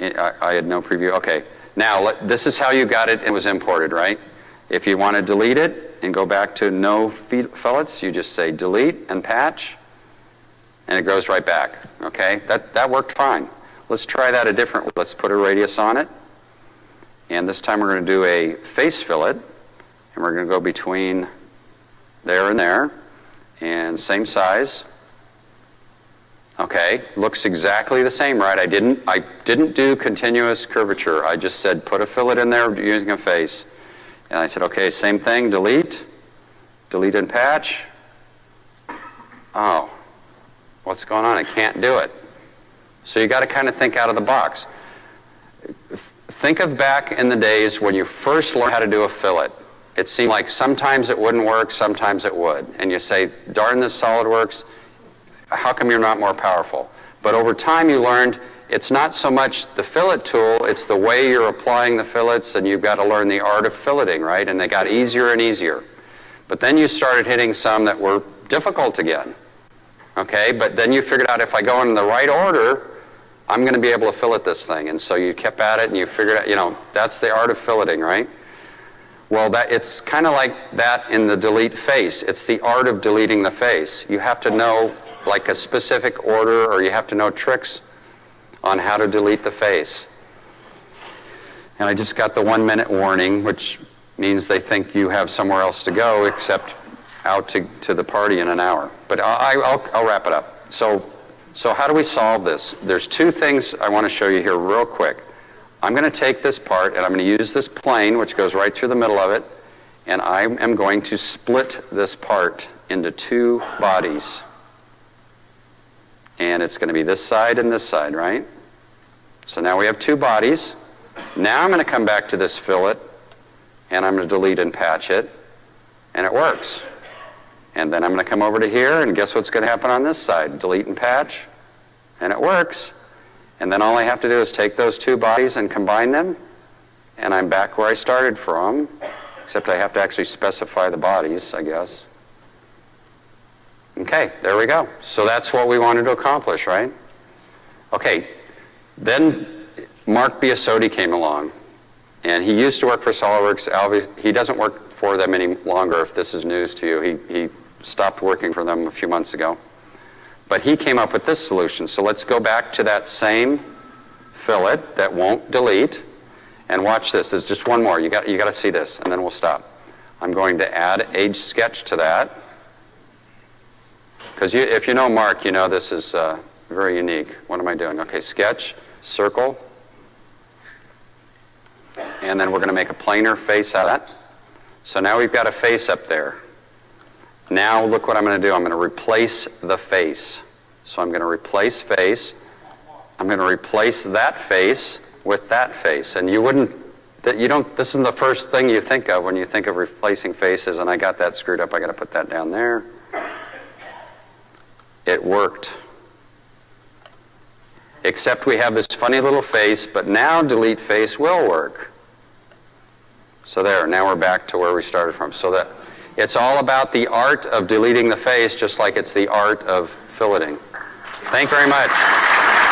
I, I had no preview. Okay. Now, this is how you got it. It was imported, right? If you want to delete it and go back to no fillets, you just say delete and patch, and it goes right back. Okay? That, that worked fine. Let's try that a different way. Let's put a radius on it. And this time we're going to do a face fillet. And we're going to go between there and there. And same size. Okay, looks exactly the same, right? I didn't, I didn't do continuous curvature. I just said put a fillet in there using a face. And I said, okay, same thing, delete, delete and patch. Oh, what's going on? I can't do it. So you got to kind of think out of the box. Think of back in the days when you first learned how to do a fillet. It seemed like sometimes it wouldn't work, sometimes it would. And you say, darn this SolidWorks, how come you're not more powerful? But over time you learned it's not so much the fillet tool, it's the way you're applying the fillets and you've got to learn the art of filleting, right? And they got easier and easier. But then you started hitting some that were difficult again. Okay, but then you figured out if I go in the right order, I'm going to be able to fillet this thing. And so you kept at it and you figured out, you know, that's the art of filleting, right? Well, that, it's kind of like that in the delete face. It's the art of deleting the face. You have to know like a specific order or you have to know tricks on how to delete the face. And I just got the one minute warning, which means they think you have somewhere else to go except out to, to the party in an hour. But I, will I'll wrap it up. So, so how do we solve this? There's two things I want to show you here real quick. I'm going to take this part and I'm going to use this plane, which goes right through the middle of it, and I am going to split this part into two bodies. And it's going to be this side and this side, right? So now we have two bodies. Now I'm going to come back to this fillet, and I'm going to delete and patch it, and it works. And then I'm going to come over to here, and guess what's going to happen on this side? Delete and patch, and it works. And then all I have to do is take those two bodies and combine them, and I'm back where I started from, except I have to actually specify the bodies, I guess. Okay, there we go. So that's what we wanted to accomplish, right? Okay, then Mark Biasotti came along, and he used to work for SolidWorks. He doesn't work for them any longer, if this is news to you. He, he stopped working for them a few months ago. But he came up with this solution. So let's go back to that same fillet that won't delete. And watch this. There's just one more. You got, you got to see this, and then we'll stop. I'm going to add a sketch to that. Because if you know Mark, you know this is uh, very unique. What am I doing? Okay, sketch, circle. And then we're going to make a planar face out of that. So now we've got a face up there. Now look what I'm going to do. I'm going to replace the face. So I'm going to replace face. I'm going to replace that face with that face. And you wouldn't, that you don't, this is the first thing you think of when you think of replacing faces. And I got that screwed up. I got to put that down there. It worked. Except we have this funny little face, but now delete face will work. So there, now we're back to where we started from. So that it's all about the art of deleting the face, just like it's the art of filleting. Thank you very much.